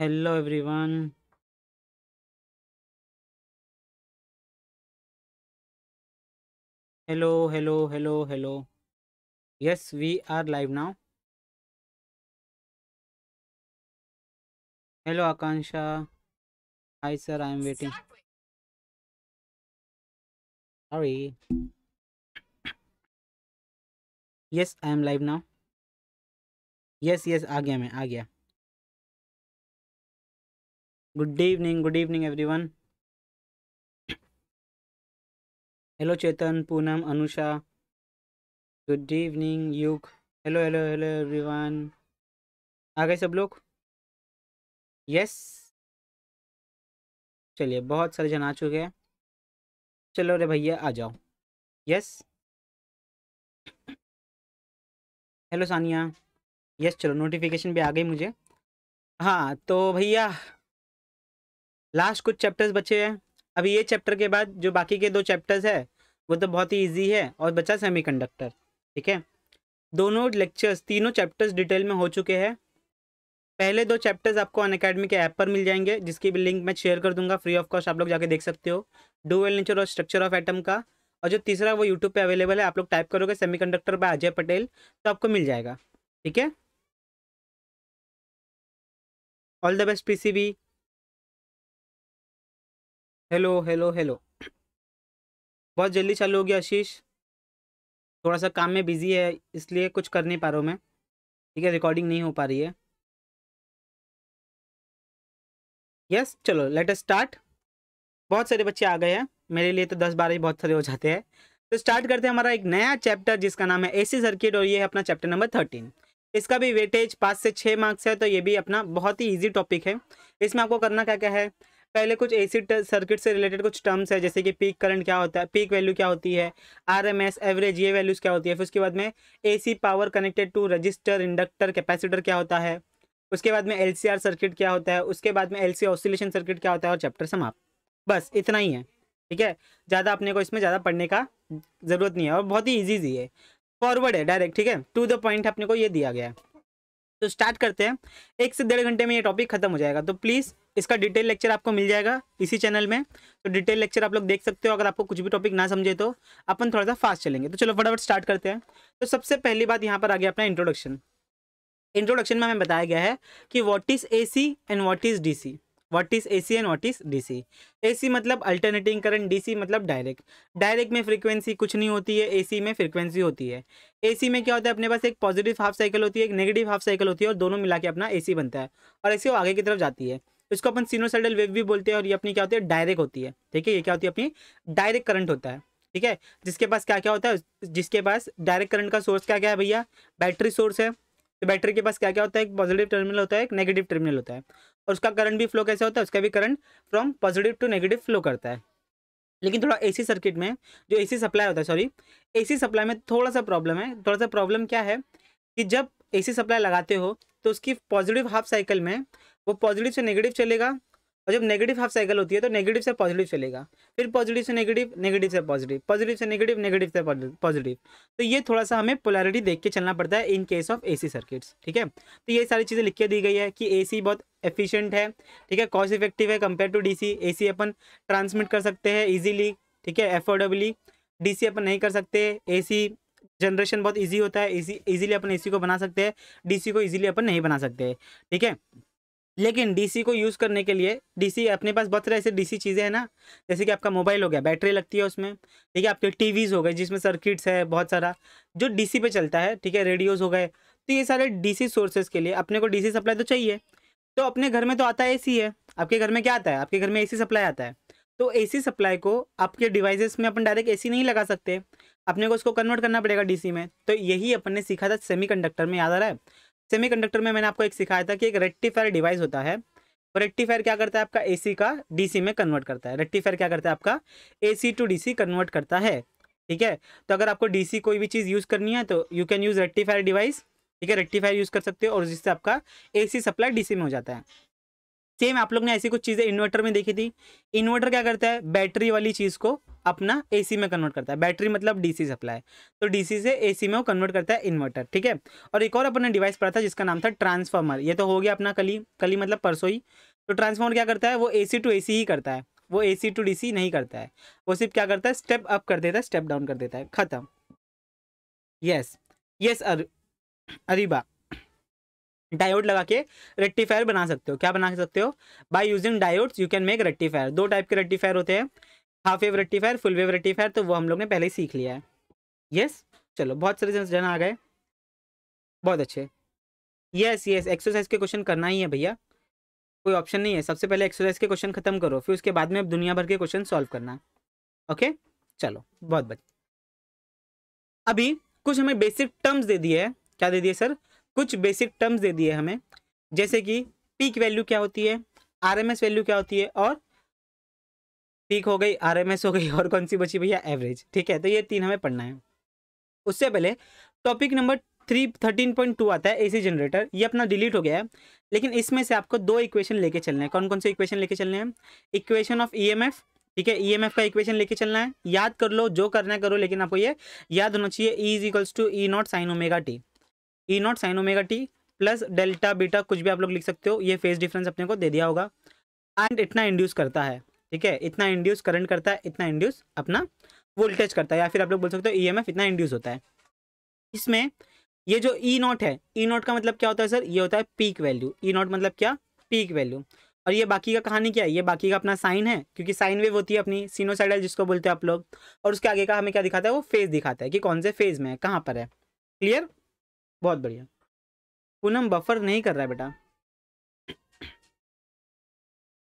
Hello everyone hello hello hello hello yes we are live now hello Akanksha hi sir I am waiting sorry yes I am live now yes yes आ गया मैं आ गया। Good evening good evening everyone hello Chetan Poonam Anusha good evening Yug hello hello hello everyone आ गए सब लोग? Yes चलिए, बहुत सारे जन आ चुके हैं। चलो रे भैया, आ जाओ। Yes hello Sania. यस चलो नोटिफिकेशन भी आ गई मुझे। हाँ तो भैया लास्ट कुछ चैप्टर्स बचे हैं। अब ये चैप्टर के बाद जो बाकी के दो चैप्टर्स है, वो तो बहुत ही ईजी है और बचा सेमीकंडक्टर ठीक है? दोनों लेक्चर्स तीनों चैप्टर्स डिटेल में हो चुके हैं। पहले दो चैप्टर्स आपको अन अकेडमी के ऐप पर मिल जाएँगे, जिसकी भी लिंक मैं शेयर कर दूँगा फ्री ऑफ़ कॉस्ट आप लोग जाके देख सकते हो। डुअल नेचर और स्ट्रक्चर ऑफ़ एटम का। और जो तीसरा वो यूट्यूब पे अवेलेबल है, आप लोग टाइप करोगे सेमीकंडक्टर बाय अजय पटेल तो आपको मिल जाएगा, ठीक है? All the best PCB hello hello hello बहुत जल्दी चालू हो गया आशीष। थोड़ा सा काम में बिज़ी है, इसलिए कुछ कर नहीं पा रहा हूँ मैं। ठीक है रिकॉर्डिंग नहीं हो पा रही है। यस चलो लेट अस स्टार्ट बहुत सारे बच्चे आ गए हैं। मेरे लिए तो दस बारह ही बहुत सारे हो जाते हैं। तो स्टार्ट करते हैं हमारा एक नया चैप्टर जिसका नाम है एसी सर्किट और ये है अपना चैप्टर नंबर थर्टीन इसका भी वेटेज पाँच से छः मार्क्स है तो ये भी अपना बहुत ही ईजी टॉपिक है। इसमें आपको करना क्या क्या है? पहले कुछ एसी सर्किट से रिलेटेड कुछ टर्म्स है, जैसे कि पीक करंट क्या होता है पीक वैल्यू क्या होती है आर एम एस एवरेज ये वैल्यूज़ क्या होती है, फिर उसके बाद में AC power connected to resistor inductor capacitor क्या होता है, उसके बाद में एल सी आर सर्किट क्या होता है, उसके बाद में एल सी ऑसिलेशन सर्किट क्या होता है, और चैप्टर समाप्त। बस, इतना ही है, ठीक है? ज़्यादा अपने को इसमें ज़्यादा पढ़ने का ज़रूरत नहीं है, और बहुत ही ईजी है। फॉरवर्ड है डायरेक्ट ठीक है? टू द पॉइंट अपने को ये दिया गया है। तो स्टार्ट करते हैं। एक से डेढ़ घंटे में ये टॉपिक खत्म हो जाएगा। तो प्लीज़ इसका डिटेल लेक्चर आपको मिल जाएगा इसी चैनल में। तो डिटेल लेक्चर आप लोग देख सकते हो, अगर आपको कुछ भी टॉपिक ना समझे तो। अपन थोड़ा सा फास्ट चलेंगे। तो चलो फटाफट स्टार्ट करते हैं। तो सबसे पहली बात यहाँ पर आ गया अपना इंट्रोडक्शन इंट्रोडक्शन में हमें बताया गया है कि what is AC and what is DC what is AC and what is DC AC मतलब अल्टरनेटिंग करंट डीसी मतलब डायरेक्ट डायरेक्ट में फ्रीक्वेंसी कुछ नहीं होती है एसी में फ्रीक्वेंसी होती है. एसी में क्या होता है? अपने पास एक पॉजिटिव हाफ़ साइकिल होती है, एक नेगेटिव हाफ़ साइकिल होती है और दोनों मिला के अपना एसी बनता है और ऐसे वो आगे की तरफ़ जाती है. इसको अपन सीनोसाइडल वेव भी बोलते हैं और ये अपनी क्या होती है? डायरेक्ट होती है. ठीक है? ये क्या होती है? अपनी डायरेक्ट करंट होता है. ठीक है? जिसके पास क्या क्या होता है? जिसके पास डायरेक्ट करंट का सोर्स क्या क्या है भैया? बैटरी सोर्स है. तो बैटरी के पास क्या क्या होता है? एक पॉजिटिव टर्मिनल होता है, एक नेगेटिव टर्मिनल होता है। और उसका करंट भी फ्लो कैसे होता है? उसका भी current from positive to negative flow करता है। लेकिन थोड़ा एसी सर्किट में जो एसी सप्लाई होता है सॉरी एसी सप्लाई में थोड़ा सा प्रॉब्लम है। थोड़ा सा प्रॉब्लम क्या है कि जब एसी सप्लाई लगाते हो तो उसकी पॉजिटिव हाफ़ साइकिल में वो पॉजिटिव से नेगेटिव चलेगा और जब नेगेटिव हाफ़ साइकिल होती है तो नेगेटिव से पॉजिटिव चलेगा। फिर पॉजिटिव से नेगेटिव नेगेटिव से पॉजिटिव पॉजिटिव से नेगेटिव नेगेटिव से पॉजिटिव तो ये थोड़ा सा हमें पोलैरिटी देख के चलना पड़ता है in case of AC circuits ठीक है? तो ये सारी चीज़ें लिख के दी गई है कि एसी बहुत एफिशिएंट है, ठीक है? कॉस्ट इफ़ेक्टिव है कंपेयर टू डीसी एसी अपन ट्रांसमिट कर सकते हैं ईजिली ठीक है? एफोर्डेबली डीसी अपन नहीं कर सकते। एसी जनरेशन बहुत ईजी होता है। इजी इजीली अपन एसी को बना सकते हैं। डीसी को इजीली अपन नहीं बना सकते, ठीक है? लेकिन डीसी को यूज़ करने के लिए डीसी अपने पास बहुत सारे ऐसे डीसी चीज़ें हैं ना। जैसे कि आपका मोबाइल हो गया, बैटरी लगती है उसमें, ठीक है, आपके टीवीज़ हो गए, जिसमें सर्किट्स है बहुत सारा, जो डीसी पे चलता है, ठीक है रेडियोज़ हो गए तो ये सारे डीसी सोर्सेज के लिए अपने को डीसी सप्लाई तो चाहिए। तो अपने घर में तो आता है ए है, आपके घर में क्या आता है? आपके घर में एसी सप्लाई आता है। तो एसी सप्लाई को आपके डिवाइसेस में अपन डायरेक्ट एसी नहीं लगा सकते। अपने को उसको कन्वर्ट करना पड़ेगा डीसी में। तो यही अपन ने सीखा था सेमीकंडक्टर में, याद आ रहा है? सेमीकंडक्टर में मैंने आपको एक सिखाया था कि एक रेक्टिफायर डिवाइस होता है और रेक्टिफायर क्या करता है आपका एसी का डीसी में कन्वर्ट करता है। रेक्टिफायर क्या करता है आपका? एसी टू डीसी कन्वर्ट करता है, ठीक है? तो अगर आपको डीसी कोई भी चीज़ यूज़ करनी है तो you can use rectifier device ठीक है? रेक्टिफायर यूज़ कर सकते हो और जिससे आपका एसी सप्लाई डीसी में हो जाता है। सेम आप लोग ने ऐसी कुछ चीज़ें इन्वर्टर में देखी थी। इन्वर्टर क्या करता है? बैटरी वाली चीज़ को अपना एसी में कन्वर्ट करता है। बैटरी मतलब डीसी सप्लाई तो डीसी से एसी में वो कन्वर्ट करता है इन्वर्टर ठीक है? और एक और अपना डिवाइस पड़ा था जिसका नाम था ट्रांसफार्मर ये तो हो गया अपना कली कली मतलब परसों ही। तो ट्रांसफार्मर क्या करता है? वो एसी टू एसी ही करता है। वो एसी टू डीसी नहीं करता है। वो सिर्फ़ क्या करता है? स्टेप अप कर देता है स्टेप डाउन कर देता है। खत्म। Yes yes Areeba. डायोड लगा के रेक्टिफायर बना सकते हो। क्या बना सकते हो? By using diodes you can make rectifier दो टाइप के रेक्टिफायर होते हैं। Half wave rectifier full wave rectifier तो वो हम लोग ने पहले ही सीख लिया है। यस चलो, बहुत सारे जन आ गए। बहुत अच्छे। यस यस एक्सरसाइज के क्वेश्चन करना ही है भैया। कोई ऑप्शन नहीं है। सबसे पहले एक्सरसाइज के क्वेश्चन खत्म करो, फिर उसके बाद में अब दुनिया भर के क्वेश्चन सॉल्व करना। ओके चलो, बहुत बढ़िया अभी कुछ हमें बेसिक टर्म्स दे दिए है। क्या दे दिए सर कुछ बेसिक टर्म्स दे दिए हमें। जैसे कि पीक वैल्यू क्या होती है आरएमएस वैल्यू क्या होती है और पीक हो गई आरएमएस हो गई, और कौन सी बची भैया? एवरेज ठीक है तो ये तीन हमें पढ़ना है। उससे पहले topic number three thirteen point two आता है एसी जनरेटर ये अपना डिलीट हो गया है, लेकिन इसमें से आपको दो इक्वेशन लेके चलना है। कौन कौन से इक्वेशन लेके चलने हैं? इक्वेशन ऑफ़ ईएमएफ ठीक है ईएमएफ का इक्वेशन लेके चलना है। याद कर लो, जो करना है करो, लेकिन आपको ये याद होना चाहिए E is equals to E not sine omega T E not sine omega T plus delta beta कुछ भी आप लोग लिख सकते हो, ये फेस डिफरेंस अपने को दे दिया होगा। एंड इतना इंड्यूस करता है, ठीक है? इतना इंड्यूस करंट करता है, इतना इंड्यूस अपना वोल्टेज करता है, या फिर आप लोग बोल सकते हो ई इतना इंड्यूस होता है। इसमें ये जो ई नॉट है ई नॉट का मतलब क्या होता है सर ये होता है पीक वैल्यू ई नॉट मतलब क्या? पीक वैल्यू और ये बाकी का कहानी क्या है? ये बाकी का अपना साइन है, क्योंकि साइन वेव होती है अपनी सीनोसाइडल जिसको बोलते हैं आप लोग। और उसके आगे का हमें क्या दिखाता है? वो फ़ेज़ दिखाता है कि कौन से फ़ेज़ में है, कहाँ पर है। क्लियर बहुत बढ़िया। पूनम बफर नहीं कर रहा है बेटा।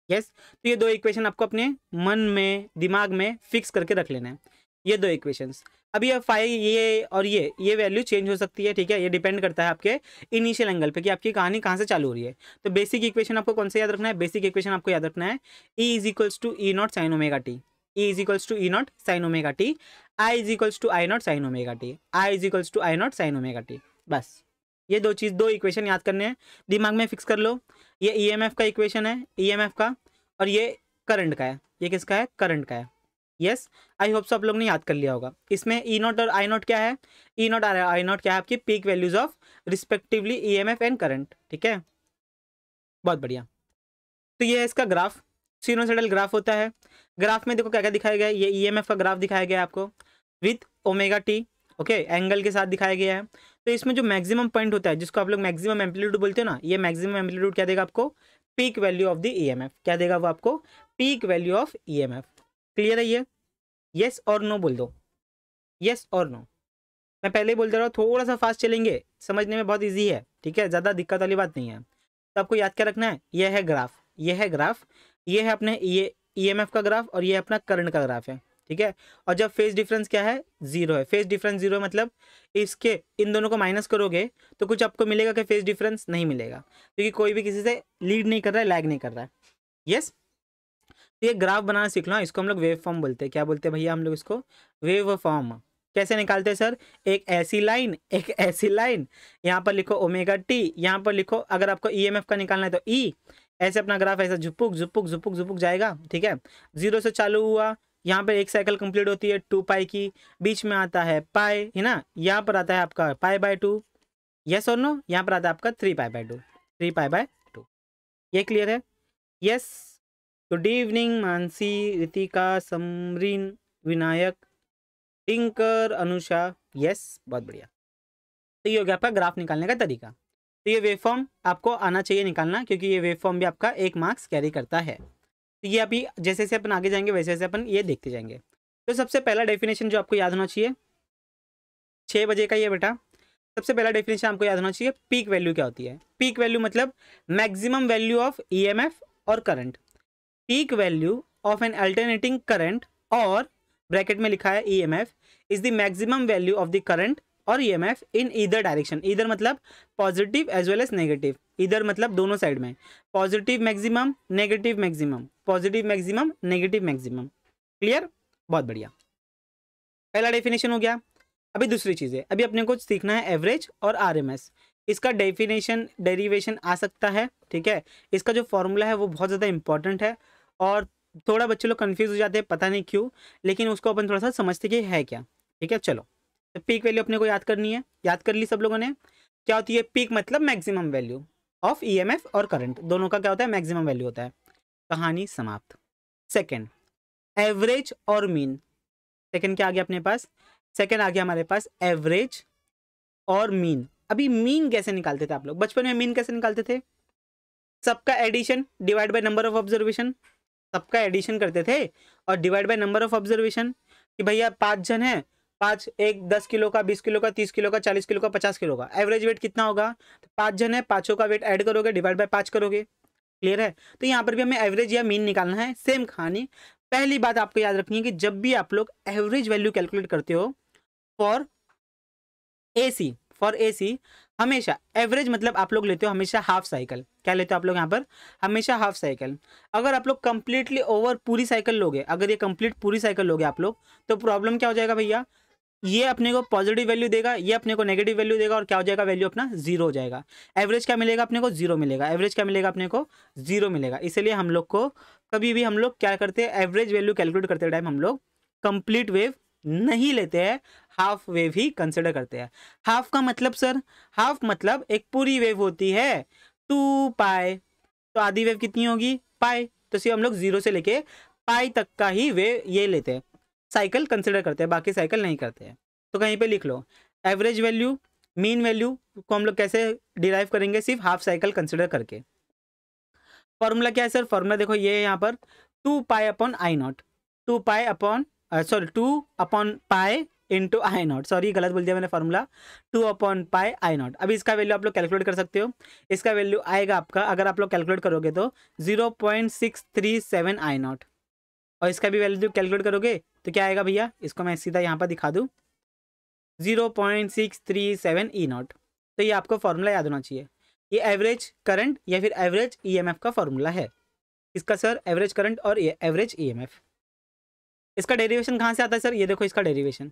यस yes, तो ये दो इक्वेशन आपको अपने मन में दिमाग में फिक्स करके रख लेना है। ये दो इक्वेशंस अभी अब फाइव ये और ये ये वैल्यू चेंज हो सकती है ठीक है? ये डिपेंड करता है आपके इनिशियल एंगल पे कि आपकी कहानी कहाँ से चालू हो रही है। तो बेसिक इक्वेशन आपको कौन सा याद रखना है? बेसिक इक्वेशन आपको याद रखना है। E is equals to E not sine omega T E is equals to E not sine omega T I is equals to I not sine omega T I is equals to I not sine omega T बस। ये दो चीज़, दो equation याद करने हैं। दिमाग में fix कर लो। ये ई e का इक्वेशन है ई e का, और ये करंट का है। ये किसका है? करंट का है। यस आई होप सो आप लोग ने याद कर लिया होगा। इसमें ई नॉट और आई नॉट क्या है? ई नॉट और आई नॉट क्या है? आपकी peak values of respectively E M F and current ठीक है? बहुत बढ़िया। तो ये है इसका ग्राफ सीनोसाइडल ग्राफ होता है। ग्राफ में देखो क्या क्या दिखाया गया ये ई एम एफ़ का ग्राफ दिखाया गया आपको। With omega T okay angle के साथ दिखाया गया है। तो इसमें जो मैक्सिमम पॉइंट होता है, जिसको आप लोग मैक्सिमम एम्पलीट्यूड बोलते हो ना, ये मैक्सिमम एम्पलीट्यूड क्या देगा आपको? Peak value of the EMF क्या देगा वो आपको? Peak value of EMF clear है ये? यस और नो बोल दो। यस और नो मैं पहले ही बोल दे रहा थोड़ा सा फास्ट चलेंगे। समझने में बहुत ईजी है, ठीक है? ज़्यादा दिक्कत वाली बात नहीं है। तो आपको याद क्या रखना है? ये है ग्राफ ये है ग्राफ ये है अपने ये ई का ग्राफ और ये अपना करंट का ग्राफ है। ठीक है? और जब फ़ेज़ डिफरेंस क्या है? ज़ीरो है। फ़ेज़ डिफरेंस ज़ीरो मतलब इसके इन दोनों को माइनस करोगे तो कुछ आपको मिलेगा कि फ़ेज़ डिफरेंस नहीं मिलेगा। क्योंकि कोई भी किसी से लीड नहीं कर रहा है लैग नहीं कर रहा है। यस तो ये ग्राफ बनाना सीख लो। हाँ, इसको हम लोग वेव फॉर्म बोलते हैं। क्या बोलते हैं भैया हम लोग इसको? वेव फॉर्म कैसे निकालते हैं सर एक ऐसी लाइन एक ऐसी लाइन यहाँ पर लिखो ओमेगा टी यहाँ पर लिखो अगर आपको ई e का निकालना है तो ई e, ऐसे अपना ग्राफ ऐसा झुपुक झुपुक झुपुक झुपुक जाएगा। ठीक है? ज़ीरो से चालू हुआ। यहाँ पर एक साइकिल कंप्लीट होती है टू पाई की बीच में आता है पाई है ना? यहाँ पर आता है आपका पाई बाय टू यस और नो यहाँ पर आता है आपका three pi by two three pi by two ये क्लियर है? Yes good evening Mansi Ritika Samreen Vinayak Tinker Anusha yes बहुत बढ़िया. तो ये हो गया आपका ग्राफ निकालने का तरीका. तो ये वेव आपको आना चाहिए निकालना, क्योंकि ये वेव भी आपका एक मार्क्स कैरी करता है. तो ये अभी जैसे जैसे अपन आगे जाएँगे, वैसे वैसे अपन ये देखते जाएँगे। तो सबसे पहला डेफिनेशन जो आपको याद होना चाहिए छः बजे का ये बेटा, सबसे पहला डेफिनेशन आपको याद होना चाहिए पीक वैल्यू क्या होती है? पीक वैल्यू मतलब मैक्सिमम वैल्यू ऑफ़ ईएमएफ और current peak value of an alternating current और ब्रैकेट में लिखा है EMF is the maximum value of the current और ईएमएफ इन ईदर डायरेक्शन इधर मतलब positive as well as negative इधर मतलब दोनों साइड में. Positive maximum negative maximum positive maximum negative maximum clear बहुत बढ़िया। पहला डेफिनेशन हो गया। अभी दूसरी चीज़ है। अभी अपने को सीखना है एवरेज और आर इसका डेफिनेशन डेरिवेशन आ सकता है, ठीक है? इसका जो फॉर्मूला है वो बहुत ज़्यादा इंपॉर्टेंट है और थोड़ा बच्चे लोग कंफ्यूज हो जाते हैं, पता नहीं क्यों, लेकिन उसको अपन थोड़ा सा समझते कि है क्या। ठीक है? चलो। तो पीक वैल्यू अपने को याद करनी है। याद कर ली सब लोगों ने? क्या होती है? पीक मतलब मैक्सिमम वैल्यू ऑफ़ ईएमएफ और करंट दोनों का क्या होता है? मैक्सिमम वैल्यू होता है। कहानी समाप्त। सेकेंड एवरेज और मीन सेकेंड क्या आ गया अपने पास? सेकेंड आ गया हमारे पास एवरेज और मीन अभी मीन कैसे निकालते थे आप लोग? बचपन में मीन कैसे निकालते थे? सबका addition divide by number of observation सबका एडिशन करते थे और divide by number of observation कि भैया पाँच जन है पाँच, एक, दस किलो का, बीस किलो का, तीस किलो का, चालीस किलो का, पचास किलो का। एवरेज वेट कितना होगा? तो पाँच जन है, पाँचों का वेट ऐड करोगे डिवाइड बाय पाँच करोगे। क्लियर है? तो यहाँ पर भी हमें एवरेज या मीन निकालना है। सेम कहानी। पहली बात आपको याद रखनी है कि जब भी आप लोग एवरेज वैल्यू कैलकुलेट करते हो for a C for a सी हमेशा एवरेज मतलब आप लोग लेते हो हमेशा हाफ़ साइकिल क्या लेते हो आप लोग यहाँ पर? हमेशा हाफ़ साइकिल अगर आप लोग कंप्लीटली ओवर पूरी साइकिल लोगे, अगर ये कंप्लीट पूरी साइकिल लोगे आप लोग तो प्रॉब्लम क्या हो जाएगा भैया? ये अपने को पॉजिटिव वैल्यू देगा, ये अपने को नेगेटिव वैल्यू देगा और क्या हो जाएगा? वैल्यू अपना ज़ीरो हो जाएगा। एवरेज क्या मिलेगा अपने को? ज़ीरो मिलेगा। एवरेज क्या मिलेगा अपने को? ज़ीरो मिलेगा। इसलिए हम लोग को कभी भी हम लोग क्या करते हैं? एवरेज वैल्यू कैलकुलेट करते टाइम हम लोग कंप्लीट वेव नहीं लेते हैं हाफ़ वेव ही कंसिडर करते हैं। हाफ़ का मतलब सर हाफ़ मतलब एक पूरी वेव होती है टू पाए तो आधी वेव कितनी होगी? पाए तो सिर्फ़ हम लोग ज़ीरो से लेके पाई तक का ही वेव ये लेते हैं। साइकिल कंसिडर करते हैं, बाकी साइकिल नहीं करते हैं। तो कहीं पे लिख लो, एवरेज वैल्यू, मीन वैल्यू को हम लोग कैसे डिराइव करेंगे? सिर्फ़ हाफ़ साइकिल कंसिडर करके। फॉर्मूला क्या है सर? फॉर्मूला देखो, ये है यहाँ पर, two pi upon I naught. Two pi upon sorry, two upon pi into I naught. Sorry गलत बोल दिया मैंने फॉर्मूला। टू अपॉन पाए आई नॉट। अभी इसका वैल्यू आप लोग कैलकुलेट कर सकते हो। इसका वैल्यू आएगा आपका, अगर आप लोग कैलकुलेट करोगे तो zero point six three seven I naught. और इसका भी वैल्यू कैलकुलेट करोगे तो क्या आएगा भैया? इसको मैं सीधा यहाँ पर दिखा दूँ। Zero point six three seven E naught. तो ये आपको फॉर्मूला याद होना चाहिए। ये एवरेज करंट या फिर एवरेज ईएमएफ का फॉर्मूला है। इसका सर एवरेज करंट और ये एवरेज ईएमएफ इसका डेरिवेशन कहाँ से आता है सर? ये देखो इसका डेरिवेशन।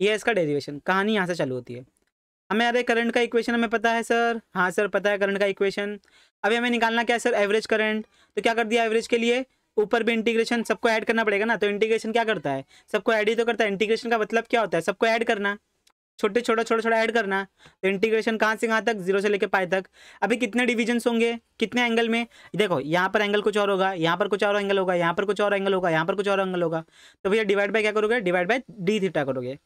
ये इसका डेरिवेशन। कहानी यहाँ से चालू होती है। हमें अरे करंट का इक्वेशन हमें पता है सर। हाँ सर, पता है करंट का इक्वेशन। अभी हमें निकालना क्या है सर? Average current. तो क्या कर दिया एवरेज के लिए? ऊपर भी इंटीग्रेशन सबको ऐड करना पड़ेगा ना तो इंटीग्रेशन क्या करता है? सबको ऐड ही तो करता है। इंटीग्रेशन का मतलब क्या होता है? सबको ऐड करना। छोटे, छोटा छोटा छोटा ऐड करना। तो इंटीग्रेशन कहाँ से, कहाँ तक? ज़ीरो से लेके पाए तक। अभी कितने डिविजन होंगे? कितने एंगल में? देखो, यहाँ पर एंगल कुछ और होगा, यहाँ पर कुछ और एंगल होगा, यहाँ पर कुछ और एंगल होगा, यहाँ पर कुछ और एंगल होगा। तो भैया डिवाइड बाय क्या करोगे? डिवाइड बाय डी थीटा करोगे।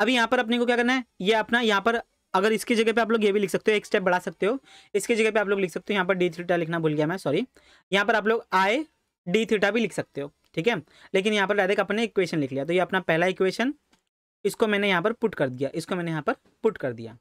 अभी यहाँ पर अपने को क्या करना है? ये अपना यहाँ पर अगर इसकी जगह पे आप लोग ये भी लिख सकते हो, एक स्टेप बढ़ा सकते हो। इसकी जगह पे आप लोग लिख सकते हो, यहाँ पर डी थीटा लिखना भूल गया मैं सॉरी यहाँ पर आप लोग आई डी थीटा भी लिख सकते हो, ठीक है? लेकिन यहाँ पर डायरेक्ट अपने इक्वेशन लिख लिया तो ये अपना पहला इक्वेशन इसको मैंने यहाँ पर पुट कर दिया, इसको मैंने यहाँ पर पुट कर दिया।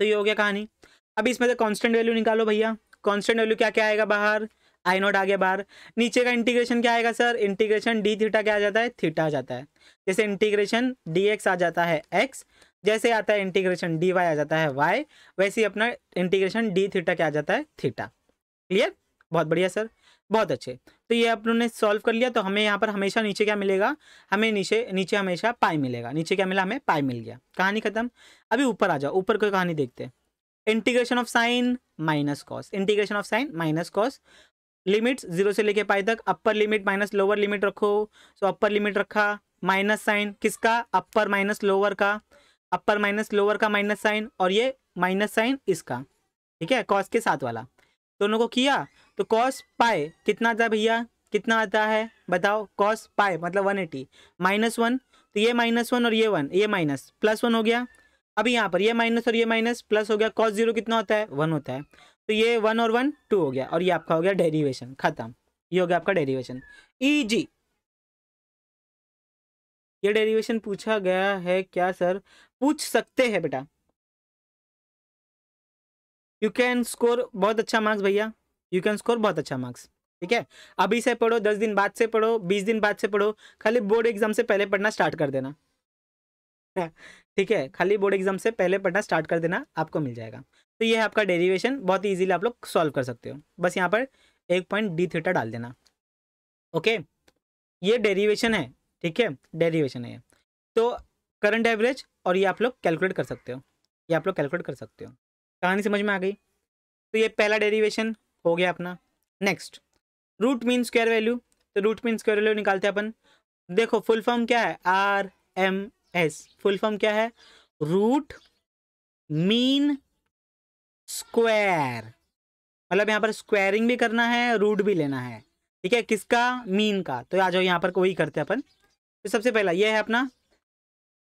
तो ये हो गया कहानी। अब इसमें से कॉन्स्टेंट वैल्यू निकालो भैया। कॉन्स्टेंट वैल्यू क्या क्या आएगा बाहर? आई नोट आ गया बाहर। नीचे का इंटीग्रेशन क्या आएगा सर इंटीग्रेशन डी थीटा क्या आ जाता है? थीटा आ जाता है। जैसे इंटीग्रेशन डी एक्स आ जाता है एक्स जैसे आता है इंटीग्रेशन डी वाई आ जाता है वाई वैसे ही अपना इंटीग्रेशन डी थीटा क्या आ जाता है? थीटा क्लियर बहुत बढ़िया सर बहुत अच्छे. तो ये अपनों ने सॉल्व कर लिया तो हमें यहाँ पर हमेशा नीचे क्या मिलेगा? हमें नीचे नीचे हमेशा पाई मिलेगा. नीचे क्या मिला? हमें पाई मिल गया. कहानी खत्म. अभी ऊपर आ जाओ. ऊपर कोई कहानी देखते हैं. Integration of sine minus cos integration of sine minus cos limits zero से लेके पाई तक. Upper limit minus lower limit रखो. सो अपर लिमिट रखा. माइनस साइन किसका? अपर माइनस लोअर का. अपर माइनस, लोअर का माइनस साइन और ये माइनस साइन इसका, ठीक है? कॉस के साथ वाला। दोनों को किया? तो कॉस पाए कितना आता है भैया? कितना आता है? बताओ कॉस पाए मतलब वन एटी माइनस वन तो ये माइनस वन और ये वन, ये माइनस, प्लस वन हो गया। अभी यहाँ पर ये माइनस और ये माइनस, प्लस हो गया कॉस ज़ीरो कितना होता है? वन होता है। तो ये वन और वन टू हो गया और ये आपका हो गया डेरिवेशन खत्म। ये हो गया आपका डेरिवेशन ईजी ये डेरिवेशन पूछा गया है क्या सर पूछ सकते हैं बेटा। यू कैन स्कोर बहुत अच्छा मार्क्स भैया। यू कैन स्कोर बहुत अच्छा मार्क्स ठीक है? अभी से पढ़ो, दस दिन बाद से पढ़ो, बीस दिन बाद से पढ़ो, खाली बोर्ड एग्ज़ाम से पहले पढ़ना स्टार्ट कर देना। ठीक है? खाली बोर्ड एग्ज़ाम से पहले पढ़ना स्टार्ट कर देना, आपको मिल जाएगा। तो ये है आपका डेरिवेशन बहुत ही आप लोग सॉल्व कर सकते हो। बस यहाँ पर एक पॉइंट डी थीटा डाल देना। ओके ये डेरिवेशन है। ठीक है? डेरिवेशन है तो करंट एवरेज और ये आप लोग कैलकुलेट कर सकते हो। ये आप लोग कैलकुलेट कर सकते हो। कहानी समझ में आ गई? तो ये पहला डेरिवेशन हो गया अपना। Next root mean square value तो रूट मीन स्क्वायर वैल्यू निकालते हैं अपन। देखो फुल फॉर्म क्या है? R M S full form क्या है? रूट मीन स्क्वायर मतलब यहाँ पर स्क्वायरिंग भी करना है रूट भी लेना है। ठीक है? किसका? मीन का। तो आ जाओ, यहाँ पर वही करते हैं अपन। तो सबसे पहला ये है अपना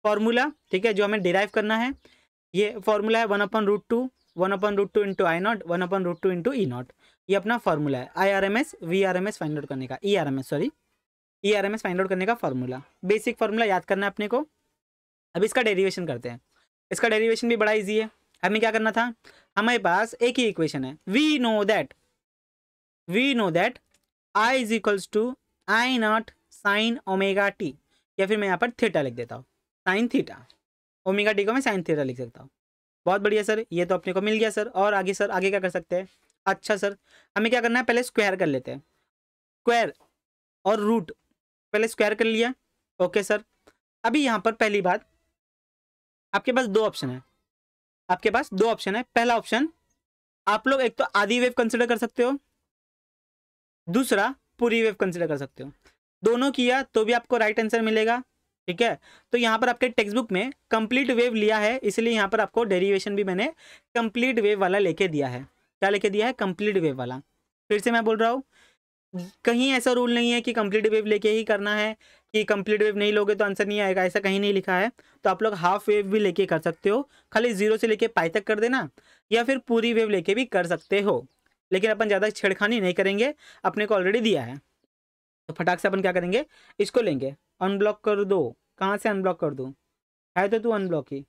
फॉर्मूला ठीक है, जो हमें डिराइव करना है। ये फॉर्मूला है one upon root two one upon root two into I naught one upon root two into E naught ये अपना फॉर्मूला है I R M S V R M S find out करने का E R M S sorry E R M S find out करने का formula basic formula याद करना है अपने को। अब इसका डेरिवेशन करते हैं। इसका डेरिवेशन भी बड़ा ईजी है। हमें क्या करना था? हमारे पास एक ही इक्वेशन है। We know that we know that I is equals to I naught sine omega T या फिर मैं यहाँ पर थीटा लिख देता हूँ। साइन थीटा ओमेगा डी को मैं साइन थीटा लिख सकता हूँ। बहुत बढ़िया सर ये तो अपने को मिल गया सर और आगे सर आगे क्या कर सकते हैं? अच्छा सर हमें क्या करना है? पहले स्क्वायर कर लेते हैं। स्क्वायर और रूट पहले स्क्वायर कर लिया। ओके सर अभी यहाँ पर पहली बात, आपके पास दो ऑप्शन है। आपके पास दो ऑप्शन है। पहला ऑप्शन आप लोग एक तो आधी वेव कंसिडर कर सकते हो। दूसरा, पूरी वेव कंसिडर कर सकते हो। दोनों किया तो भी आपको राइट आंसर मिलेगा, ठीक है? तो यहाँ पर आपके टेक्स्ट बुक में कंप्लीट वेव लिया है, इसलिए यहाँ पर आपको डेरिवेशन भी मैंने कंप्लीट वेव वाला लेके दिया है। क्या लेके दिया है? कंप्लीट वेव वाला। फिर से मैं बोल रहा हूँ, कहीं ऐसा रूल नहीं है कि कंप्लीट वेव लेके ही करना है, कि कंप्लीट वेव नहीं लोगे तो आंसर नहीं आएगा, ऐसा कहीं नहीं लिखा है। तो आप लोग हाफ़ वेव भी लेके कर सकते हो, खाली ज़ीरो से लेके पाई तक कर देना, या फिर पूरी वेव लेके भी कर सकते हो। लेकिन अपन ज़्यादा छेड़खानी नहीं करेंगे, अपने को ऑलरेडी दिया है। तो फटाक से अपन क्या करेंगे? इसको लेंगे। अनब्लॉक कर दो। कहाँ से अनब्लॉक कर दूँ? है तो तू अनब्लॉक ही।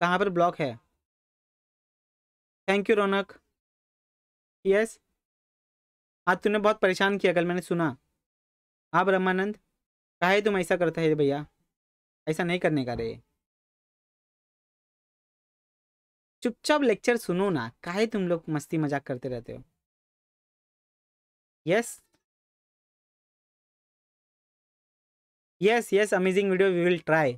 कहाँ पर ब्लॉक है? थैंक यू रौनक यस आज तूने बहुत परेशान किया, कल मैंने सुना। हाँ ब्रह्मानंद। काहे तुम ऐसा करता है भैया? ऐसा नहीं करने का रे। चुपचाप लेक्चर सुनो ना। काहे तुम लोग मस्ती मज़ाक करते रहते हो? Yes yes yes amazing video we will try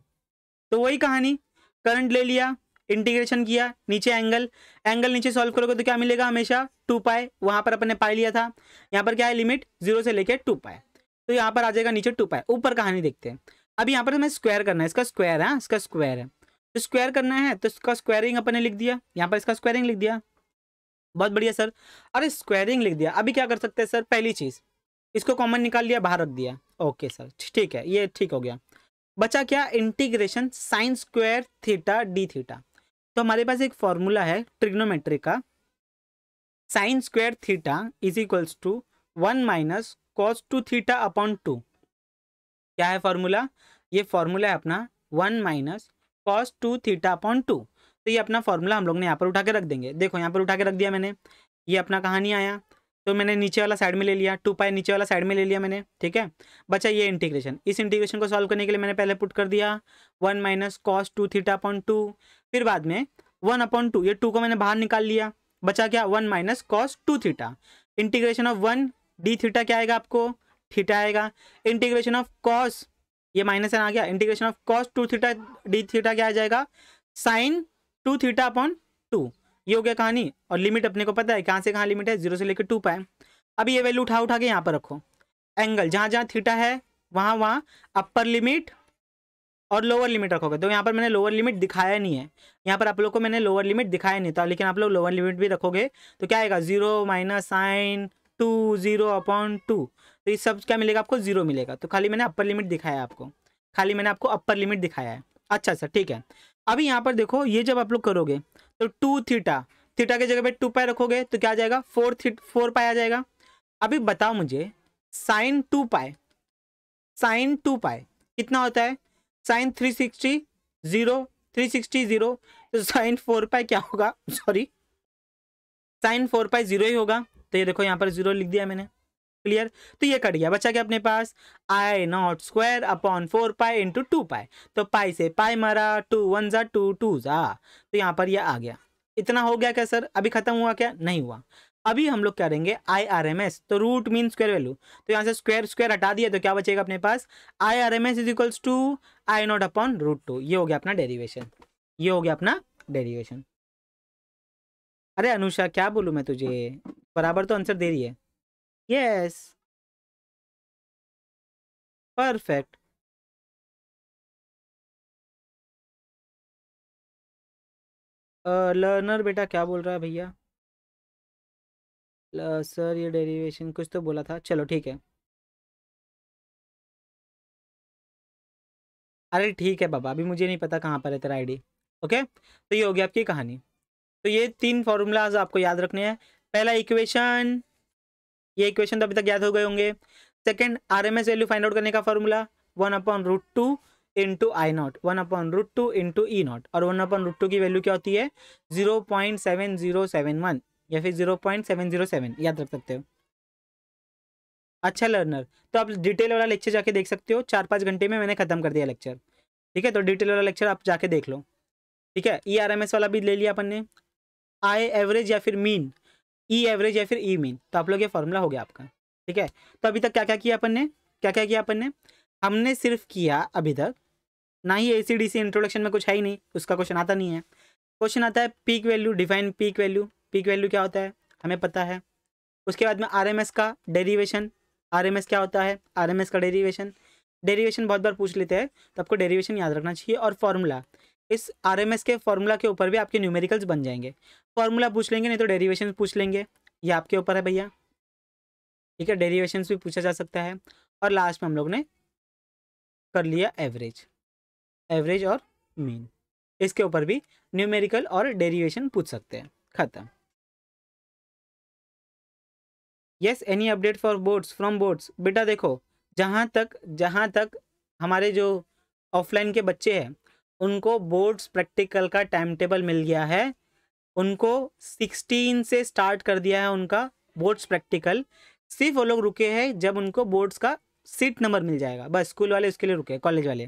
तो वही कहानी। करंट ले लिया इंटीग्रेशन किया, नीचे एंगल एंगल नीचे सॉल्व करोगे तो क्या मिलेगा हमेशा? टू पाए वहाँ पर अपन ने पाई लिया था। यहाँ पर क्या है लिमिट ज़ीरो से लेके टू पाए तो यहाँ पर आ जाएगा नीचे टू पाए ऊपर कहानी देखते हैं। अब यहाँ पर हमें स्क्वायर करना है। इसका स्क्वायर है इसका स्क्वायर है। तो स्क्वायर करना है तो इसका स्क्वायरिंग अपन लिख दिया। यहाँ पर इसका स्क्वायरिंग लिख दिया। बहुत बढ़िया सर अरे स्क्वायरिंग लिख दिया। अभी क्या कर सकते हैं सर पहली चीज़। इसको कॉमन निकाल लिया, बाहर रख दिया। ओके सर ठीक है, ये ठीक हो गया। बचा क्या? Integration sine square theta D theta तो हमारे पास एक फॉर्मूला है ट्रिग्नोमेट्री का। Sine square theta is equals to one minus cos two theta upon two क्या है फॉर्मूला ये फॉर्मूला है अपना one minus cos two theta upon two तो ये अपना फॉर्मूला हम लोग ने यहाँ पर उठा के रख देंगे। देखो, यहाँ पर उठा के रख दिया मैंने। ये अपना कहानी आया। तो मैंने नीचे वाला साइड में ले लिया टू पाई नीचे वाला साइड में ले लिया मैंने, ठीक है? बचा ये इंटीग्रेशन इस इंटीग्रेशन को सॉल्व करने के लिए मैंने पहले पुट कर दिया one minus cos two theta upon two फिर बाद में वन अपॉन टू ये टू को मैंने बाहर निकाल लिया, बचा क्या? One minus cos two theta integration of one D theta क्या आएगा आपको? थीटा आएगा. इंटीग्रेशन ऑफ़ कॉस ये माइनस एन आ गया. Integration of cos two theta D theta क्या आ जाएगा? Sine two theta upon two ये हो गया कहानी। और लिमिट अपने को पता है, कहाँ से कहाँ लिमिट है? ज़ीरो से लेकर टू पाए। अब ये वैल्यू उठा उठा के यहाँ पर रखो। एंगल जहाँ जहाँ थीटा है, वहाँ वहाँ अपर लिमिट और लोअर लिमिट रखोगे। तो यहाँ पर मैंने लोअर लिमिट दिखाया नहीं है। यहाँ पर आप लोग को मैंने लोअर लिमिट दिखाया नहीं था, लेकिन आप लोग लोअर लिमिट भी रखोगे तो क्या आएगा? Zero minus sine two zero upon two तो ये सब क्या मिलेगा आपको? ज़ीरो मिलेगा। तो खाली मैंने अपर लिमिट दिखाया आपको। खाली मैंने आपको अपर लिमिट दिखाया है। अच्छा सर ठीक है। अभी यहाँ पर देखो, ये जब आप लोग करोगे तो टू थीटा थीटा के जगह पे टू पाई रखोगे तो क्या आ जाएगा? फोर थी फोर पाई आ जाएगा। अभी बताओ मुझे, sine two pi sine two pi कितना होता है? Sine three sixty zero, three sixty zero तो साइन फोर पाई क्या होगा? Sorry, sine four pi zero ही होगा। तो ये देखो, यहाँ पर ज़ीरो लिख दिया मैंने। क्लियर? तो ये कट गया बच्चा क्या अपने पास? I naught square upon four pi into two pi तो पाई से पाई मारा टू वन जा टू टू जा। तो यहाँ पर ये आ गया। इतना हो गया क्या, सर? अभी खत्म हुआ क्या? नहीं हुआ। अभी हम लोग करेंगे? आई आर एम एस तो रूट मीन स्क्वायर वैल्यू तो यहाँ से स्क्वायर स्क्वायर हटा दिया तो क्या बचेगा अपने पास? I R M S is equals to I naught upon root two ये हो गया अपना डेरिवेशन ये हो गया अपना डेरिवेशन अरे अनुषा, क्या बोलूँ मैं तुझे? बराबर तो आंसर दे रही है। यस परफेक्ट लर्नर बेटा क्या बोल रहा है भैया? सर ये डेरिवेशन कुछ तो बोला था। चलो, ठीक है। अरे, ठीक है बाबा, अभी मुझे नहीं पता कहाँ पर है तेरा आईडी ओके? तो ये हो गया आपकी कहानी। तो ये तीन फॉर्मूलाज आपको याद रखने हैं। पहला इक्वेशन ये इक्वेशन तो अभी तक याद हो गए होंगे। Second RMS value find out करने का formula one upon root two into I naught one upon root two into E naught और वन अपॉन रूट टू की वैल्यू क्या होती है? Zero point seven zero seven one या फिर zero point seven zero seven याद रख सकते हो। अच्छा लर्नर तो आप डिटेल वाला लेक्चर जाके देख सकते हो, चार पाँच घंटे में मैंने खत्म कर दिया लेक्चर ठीक है तो डिटेल वाला लेक्चर आप जाके देख लो। ठीक है ई आर एम एस वाला भी ले लिया अपन ने। आई एवरेज या फिर मीन ई एवरेज या फिर ई मीन तो आप लोग ये फॉर्मूला हो गया आपका, ठीक है? तो अभी तक क्या क्या किया अपन ने? क्या क्या किया अपन ने? हमने सिर्फ़ किया अभी तक, ना ही ए सी डी सी इंट्रोडक्शन में कुछ है ही नहीं, उसका क्वेश्चन आता नहीं है। क्वेश्चन आता है peak value define peak value peak value क्या होता है? हमें पता है। उसके बाद में आर एम एस का डेरीवेशन आर एम एस क्या होता है? आर एम एस का डेरीवेशन डेरिवेशन बहुत बार पूछ लेते हैं तो आपको डेरिवेशन याद रखना चाहिए और फॉर्मूला इस आर एम एस के फॉर्मूला के ऊपर भी आपके न्यूमेरिकल्स बन जाएँगे। फॉर्मूला पूछ लेंगे, नहीं तो डेरिवेशन पूछ लेंगे। ये आपके ऊपर है भैया। ठीक है डेरिवेशन भी पूछा जा सकता है। और लास्ट में हम लोग ने कर लिया एवरेज। एवरेज और मीन। इसके ऊपर भी न्यूमेरिकल और डेरिवेशन पूछ सकते हैं। खत्म। Yes any update for boards from boards बेटा देखो, जहाँ तक जहाँ तक हमारे जो ऑफलाइन के बच्चे हैं उनको बोर्ड्स प्रैक्टिकल का टाइम टेबल मिल गया है। उनको 16 से स्टार्ट कर दिया है उनका बोर्ड्स प्रैक्टिकल। सिर्फ़ वो लोग रुके हैं जब उनको बोर्ड्स का सीट नंबर मिल जाएगा। बस स्कूल वाले उसके लिए रुके, कॉलेज वाले।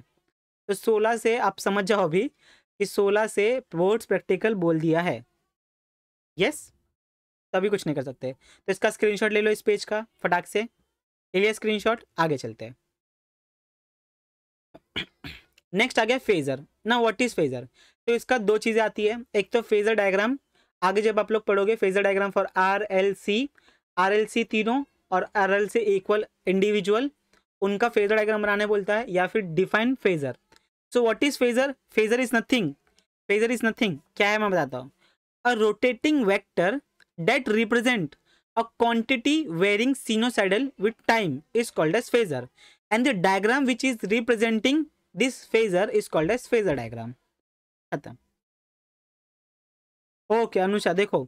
तो 16 से, आप समझ जाओ अभी कि 16 से बोर्ड्स प्रैक्टिकल बोल दिया है। यस? तभी कुछ नहीं कर सकते। तो इसका स्क्रीनशॉट ले लो इस पेज का, फटाक से। ले लिया स्क्रीनशॉट, आगे चलते हैं। नेक्स्ट आ गया फेजर ना व्हाट इज़ फेजर तो इसका दो चीज़ें आती है। एक तो फेजर डायग्राम आगे जब आप लोग पढ़ोगे phasor diagram for R L C R L C तीनों और R L C equal individual उनका फेजर डायग्राम बनाने बोलता है या फिर define phasor so what is phasor phasor is nothing phasor is nothing क्या है मैं बताता हूँ। A rotating vector that represent a quantity varying sinusoidal with time is called as phasor and the diagram which is representing this phasor is called as phasor diagram. खत्म। Okay Anusha, देखो,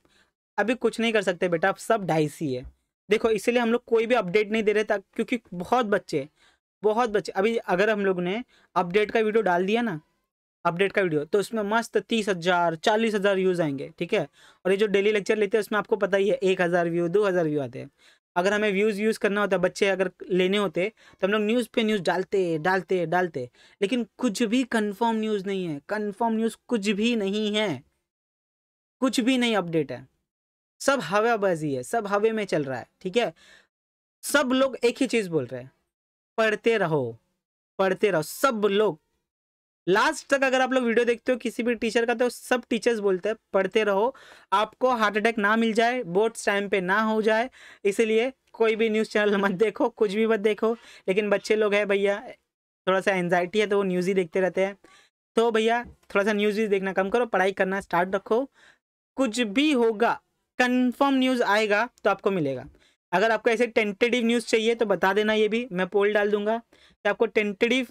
अभी कुछ नहीं कर सकते बेटा सब डाइसी है देखो, इसीलिए हम लोग कोई भी अपडेट नहीं दे रहे था क्योंकि बहुत बच्चे बहुत बच्चे, अभी अगर हम लोग ने अपडेट का वीडियो डाल दिया ना अपडेट का वीडियो तो उसमें मस्त तीस हज़ार, चालीस हज़ार व्यूज़ आएँगे, ठीक है? और ये जो डेली लेक्चर लेते हैं, उसमें आपको पता ही है, एक हज़ार व्यू दो हज़ार व्यू आते हैं। अगर हमें व्यूज़ यूज़ करना होता, बच्चे अगर लेने होते तो हम लोग न्यूज़ पे न्यूज़ डालते डालते डालते। लेकिन कुछ भी कंफर्म न्यूज़ नहीं है। कंफर्म न्यूज़ कुछ भी नहीं है। कुछ भी नहीं अपडेट है। सब हवाबाजी है। सब हवे में चल रहा है। ठीक है? सब लोग एक ही चीज़ बोल रहे हैं। पढ़ते रहो। पढ़ते रहो। सब लोग लास्ट तक अगर आप लोग वीडियो देखते हो, किसी भी टीचर का तो सब टीचर्स बोलते हैं, पढ़ते रहो। आपको हार्ट अटैक ना मिल जाए बोर्ड्स टाइम पे ना हो जाए। इसलिए कोई भी न्यूज़ चैनल मत देखो, कुछ भी मत देखो। लेकिन बच्चे लोग हैं भैया, थोड़ा सा एनजाइटी है तो वो न्यूज़ ही देखते रहते हैं। तो भैया, थोड़ा सा न्यूज़ ही देखना कम करो, पढ़ाई करना स्टार्ट रखो। कुछ भी होगा कन्फर्म न्यूज़ आएगा तो आपको मिलेगा। अगर आपको ऐसे टेंटेटिव न्यूज़ चाहिए तो बता देना ये भी, मैं पोल डाल दूँगा। कि आपको टेंटेटिव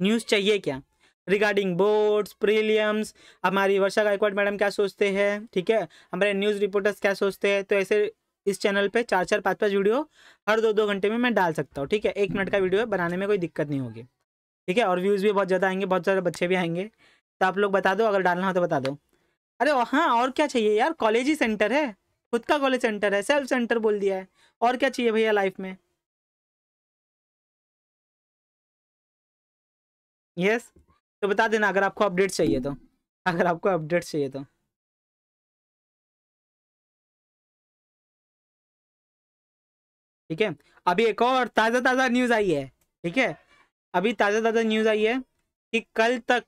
न्यूज़ चाहिए क्या? रिगार्डिंग बोर्ड्स प्रीलियम्स हमारी वर्षा गायकवाड़ मैडम क्या सोचते हैं? ठीक है? हमारे न्यूज़ रिपोर्टर्स क्या सोचते हैं? तो ऐसे इस चैनल पे चार चार पाँच पाँच वीडियो हर दो दो घंटे में मैं डाल सकता हूँ, ठीक है? एक मिनट का वीडियो बनाने में कोई दिक्कत नहीं होगी, ठीक है? और व्यूज़ भी बहुत ज़्यादा आएँगे, बहुत सारे बच्चे भी आएँगे तो आप लोग बता दो, अगर डालना हो तो बता दो। अरे हाँ और क्या चाहिए यार? कॉलेज ही सेंटर है, खुद का कॉलेज सेंटर है सेल्फ सेंटर बोल दिया है, और क्या चाहिए भैया लाइफ में? यस तो बता देना, अगर आपको अपडेट चाहिए तो। अगर आपको अपडेट चाहिए तो। ठीक है? अभी एक और ताज़ा ताज़ा न्यूज़ आई है, ठीक है? अभी ताज़ा ताज़ा न्यूज़ आई है कि कल तक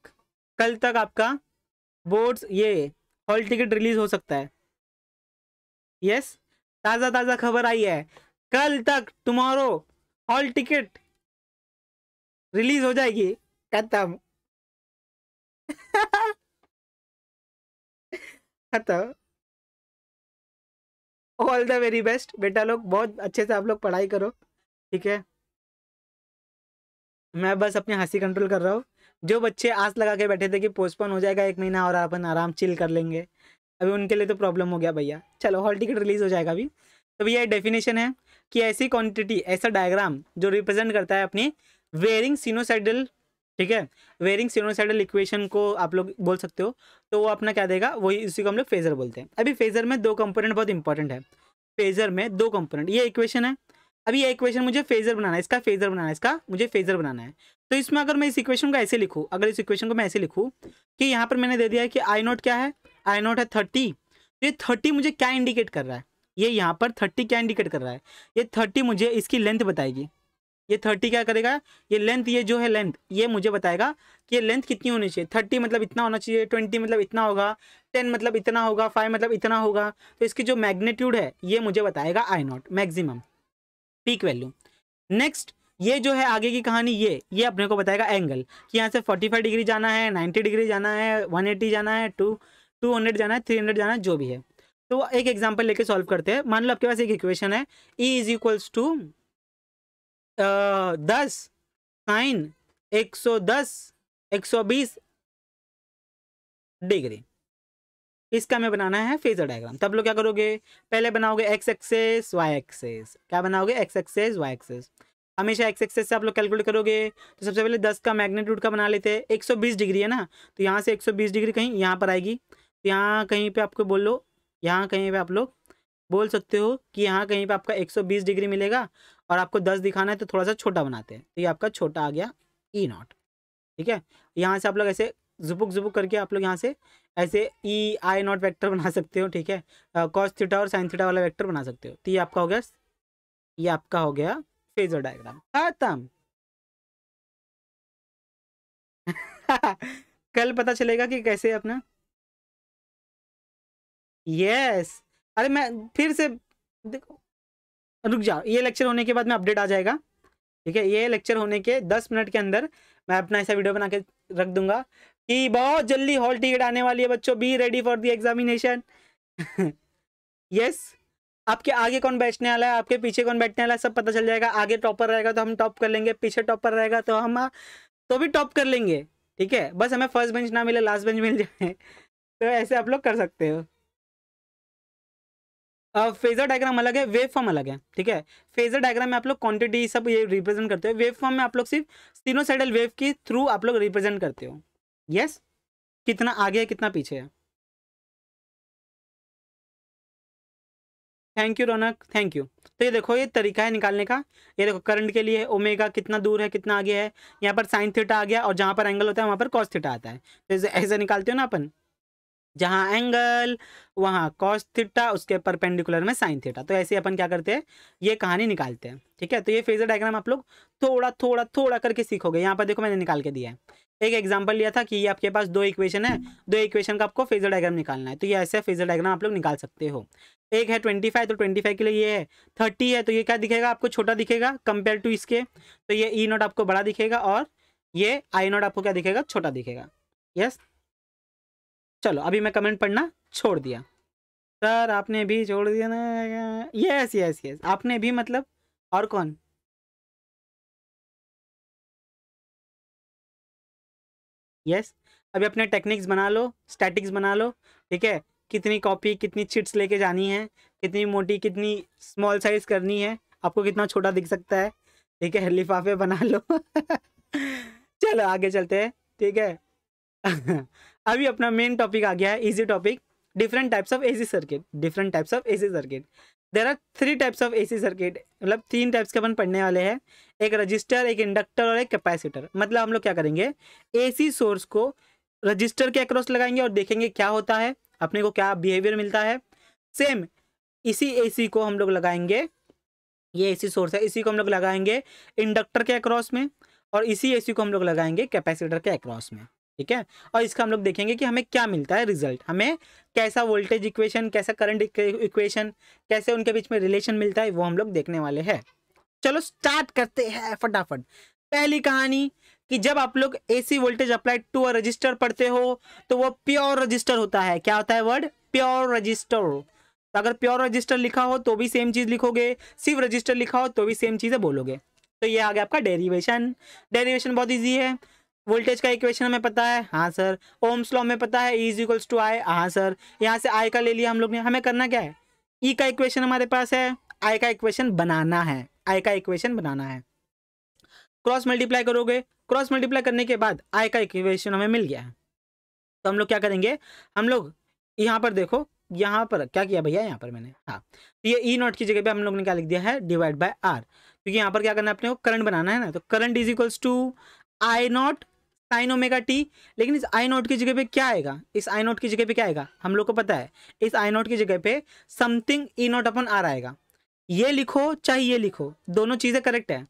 कल तक आपका बोर्ड्स ये हॉल टिकट रिलीज़ हो सकता है। यस ताज़ा ताज़ा खबर आई है, कल तक टुमारो हॉल टिकट रिलीज़ हो जाएगी। खत्म खत्म ऑल द वेरी बेस्ट बेटा लोग, बहुत अच्छे से आप लोग पढ़ाई करो, ठीक है? मैं बस अपनी हँसी कंट्रोल कर रहा हूँ। जो बच्चे आस लगा के बैठे थे कि पोस्टपोन हो जाएगा एक महीना और अपन आराम चिल कर लेंगे। अभी उनके लिए तो प्रॉब्लम हो गया भैया। चलो हॉल टिकट रिलीज़ हो जाएगा अभी। तो भैया डेफिनेशन है कि ऐसी क्वांटिटी ऐसा डायग्राम जो रिप्रेजेंट करता है अपनी वेरिंग सिनोसाइडल ठीक है? वेरिंग सिनोसाइडल इक्वेशन को आप लोग बोल सकते हो तो वो अपना क्या देगा? वही इसी को हम लोग फेजर बोलते हैं। अभी फेजर में दो कंपोनेंट बहुत इंपॉर्टेंट है। फेजर में दो कंपोनेंट ये इक्वेशन है। अभी ये इक्वेशन मुझे फेजर बनाना है, इसका फेजर बनाना है, इसका मुझे फेजर बनाना है। तो इसमें अगर मैं इस इक्वेशन को ऐसे लिखूँ, अगर इस इक्वेशन को मैं ऐसे लिखूँ कि यहाँ पर मैंने दे दिया है कि आई नोट क्या है? आई नोट है थर्टी तो ये थर्टी मुझे क्या इंडिकेट कर रहा है? ये यहाँ पर थर्टी क्या इंडिकेट कर रहा है? ये थर्टी मुझे इसकी लेंथ बताएगी। ये थर्टी क्या करेगा? ये लेंथ ये जो है लेंथ ये मुझे बताएगा कि ये लेंथ कितनी होनी चाहिए। थर्टी मतलब इतना होना चाहिए ट्वेंटी मतलब इतना होगा टेन मतलब इतना होगा फाइव मतलब इतना होगा। तो इसकी जो मैग्नीट्यूड है, ये मुझे बताएगा I naught maximum peak value next ये जो है आगे की कहानी ये ये अपने को बताएगा एंगल कि यहाँ से 45 डिग्री जाना है 90 डिग्री जाना है 180 जाना है टू टू हंड्रेड जाना है थ्री हंड्रेड जाना है, जो भी है। तो एक एग्ज़ाम्पल लेके सॉल्व करते हैं। मान लो आपके पास एक इक्वेशन है ई इज़ इक्वल्स टू दस। साइन एक सौ दस, एक सौ बीस। डिग्री। इसका हमें बनाना है फेजर डायग्राम। तब लोग क्या करोगे? पहले बनाओगे एक्स एक्सेस वाई एक्सेस क्या बनाओगे? एक्स एक्सेस वाई एक्सेस हमेशा एक्स एक्सेस से आप लोग कैलकुलेट करोगे तो सबसे पहले दस का मैग्नीट्यूड का बना लेते हैं। एक सौ बीस डिग्री है ना? तो यहाँ से एक सौ बीस डिग्री कहीं, यहाँ पर आएगी। तो यहाँ कहीं पे आपको बोल लो, यहाँ कहीं पे आप लोग बोल सकते हो कि यहाँ कहीं पे आपका 120 डिग्री मिलेगा। और आपको 10 दिखाना है तो थोड़ा सा छोटा बनाते हैं। तो ये आपका छोटा आ गया ई नॉट ठीक है? यहाँ से आप लोग ऐसे जुपुक जुपुक करके आप लोग यहाँ से ऐसे ई आई नॉट वेक्टर बना सकते हो, ठीक है? कॉस थीटा और साइन थीटा वाला वेक्टर बना सकते हो। तो ये आपका हो गया, ये आपका हो गया फेजर डायग्राम खत्म! कल पता चलेगा कि कैसे अपना? यस अरे मैं फिर से देखो रुक जाओ, ये लेक्चर होने के बाद में अपडेट आ जाएगा। ठीक है, ये लेक्चर होने के दस मिनट के अंदर मैं अपना ऐसा वीडियो बना के रख दूँगा कि बहुत जल्दी हॉल टिकट आने वाली है बच्चों be ready for the examination yes आपके आगे कौन बैठने वाला है, आपके पीछे कौन बैठने वाला है, सब पता चल जाएगा। आगे टॉपर रहेगा तो हम टॉप कर लेंगे, पीछे टॉपर रहेगा तो हम तो भी टॉप कर लेंगे। ठीक है, बस हमें फ़र्स्ट बेंच ना मिले लास्ट बेंच मिल जाए। तो ऐसे आप लोग कर सकते हो। फेजर डायग्राम अलग है वेव फॉर्म अलग है, ठीक है? फेजर डायग्राम में आप लोग क्वांटिटी सब ये रिप्रेजेंट करते हो वेव फॉर्म में आप लोग सिर्फ़ सिनोसाइडल वेव के थ्रू आप लोग रिप्रेजेंट करते हो। Yes yes? कितना आगे है, कितना पीछे है? Thank you Raunak thank you तो ये देखो, ये तरीका है निकालने का। ये देखो करंट के लिए ओमेगा कितना दूर है, कितना आगे है? यहाँ पर साइन थीटा आ गया और जहाँ पर एंगल होता है, वहाँ पर कॉस थीटा आता है। तो ऐसे निकालते हो ना अपन? जहाँ एंगल वहाँ कॉस थीटा उसके परपेंडिकुलर में साइन थीटा तो ऐसे अपन क्या करते हैं? ये कहानी निकालते हैं, ठीक है? तो ये फेजर डायग्राम आप लोग थोड़ा थोड़ा थोड़ा करके सीखोगे। यहाँ पर देखो मैंने निकाल के दिया है। एक एग्जांपल लिया था कि ये आपके पास दो इक्वेशन है, दो इक्वेशन का आपको फेजर डायग्राम निकालना है। तो ये ऐसे फेजर डायग्राम आप लोग निकाल सकते हो। एक है ट्वेंटी फाइव तो ट्वेंटी फाइव के लिए ये है। थर्टी है तो ये क्या दिखेगा? आपको छोटा दिखेगा कंपेयर टू इसके। तो ये ई e नोट आपको बड़ा दिखेगा और ये आई नोट आपको क्या दिखेगा? छोटा दिखेगा। यस चलो, अभी मैं कमेंट पढ़ना छोड़ दिया। सर, आपने भी छोड़ दिया ना? यस यस यस आपने भी मतलब? और कौन? यस अभी अपने टेक्निक्स बना लो स्टैटिक्स बना लो, ठीक है? कितनी कॉपी कितनी चिट्स लेके जानी है, कितनी मोटी, कितनी स्मॉल साइज़ करनी है, आपको कितना छोटा दिख सकता है, ठीक है? लिफाफे बना लो। चलो, आगे चलते हैं, ठीक है? अभी अपना मेन टॉपिक आ गया है easy topic different types of AC circuit different types of AC circuit there are three types of AC circuit मतलब तीन टाइप्स के अपन पढ़ने वाले हैं. एक रजिस्टर एक इंडक्टर और एक कैपेसिटर मतलब हम लोग क्या करेंगे? एसी सोर्स को रजिस्टर के अक्रॉस लगाएँगे और देखेंगे क्या होता है. अपने को क्या बिहेवियर मिलता है. सेम इसी एसी को हम लोग लगाएँगे. ये एसी सोर्स है. इसी को हम लोग लगाएँगे इंडक्टर के अक्रॉस में और इसी एसी को हम लोग लगाएँगे कैपेसिटर के अक्रॉस में. ठीक है? और इसका हम लोग देखेंगे कि हमें क्या मिलता है रिज़ल्ट हमें कैसा वोल्टेज इक्वेशन कैसा करंट इक्वेशन कैसे उनके बीच में रिलेशन मिलता है, वो हम लोग देखने वाले हैं। चलो स्टार्ट करते हैं फटाफट। पहली कहानी कि जब आप लोग AC voltage applied to a resistor पढ़ते हो तो वो प्योर रजिस्टर होता है। क्या होता है वर्ड प्योर रजिस्टर तो अगर प्योर रजिस्टर लिखा हो तो भी सेम चीज़ लिखोगे। सिर्फ़ रजिस्टर लिखा हो तो भी सेम चीज़ें बोलोगे। तो ये आ गया आपका डेरिवेशन डेरिवेशन बहुत ईजी है। वोल्टेज का इक्वेशन हमें पता है? हाँ सर। ओम्स लॉ में पता है? इज़ इक्वल्स टू आई हाँ सर। यहाँ से आई का ले लिया हम लोग ने। हमें करना क्या है? ई e का इक्वेशन हमारे पास है। आई का इक्वेशन बनाना है। आई का इक्वेशन बनाना है। क्रॉस मल्टीप्लाई करोगे? क्रॉस मल्टीप्लाई करने के बाद आई का इक्वेशन हमें मिल गया। है तो हम लोग क्या करेंगे? हम लोग यहाँ पर देखो, यहाँ पर क्या किया भैया? यहाँ पर मैंने। हाँ। तो ये ई e नॉट की जगह पे हम लोग ने क्या लिख दिया है? डिवाइड बाय आर क्योंकि यहाँ पर क्या करना है? अपने को करंट बनाना है ना? तो current is equals to I naught sine omega T लेकिन इस आई नोट की जगह पे क्या आएगा? इस आई नोट की जगह पे क्या आएगा? हम लोग को पता है, इस आई नोट की जगह पे something E naught upon R आएगा। ये लिखो चाहे ये लिखो, दोनों चीज़ें करेक्ट है।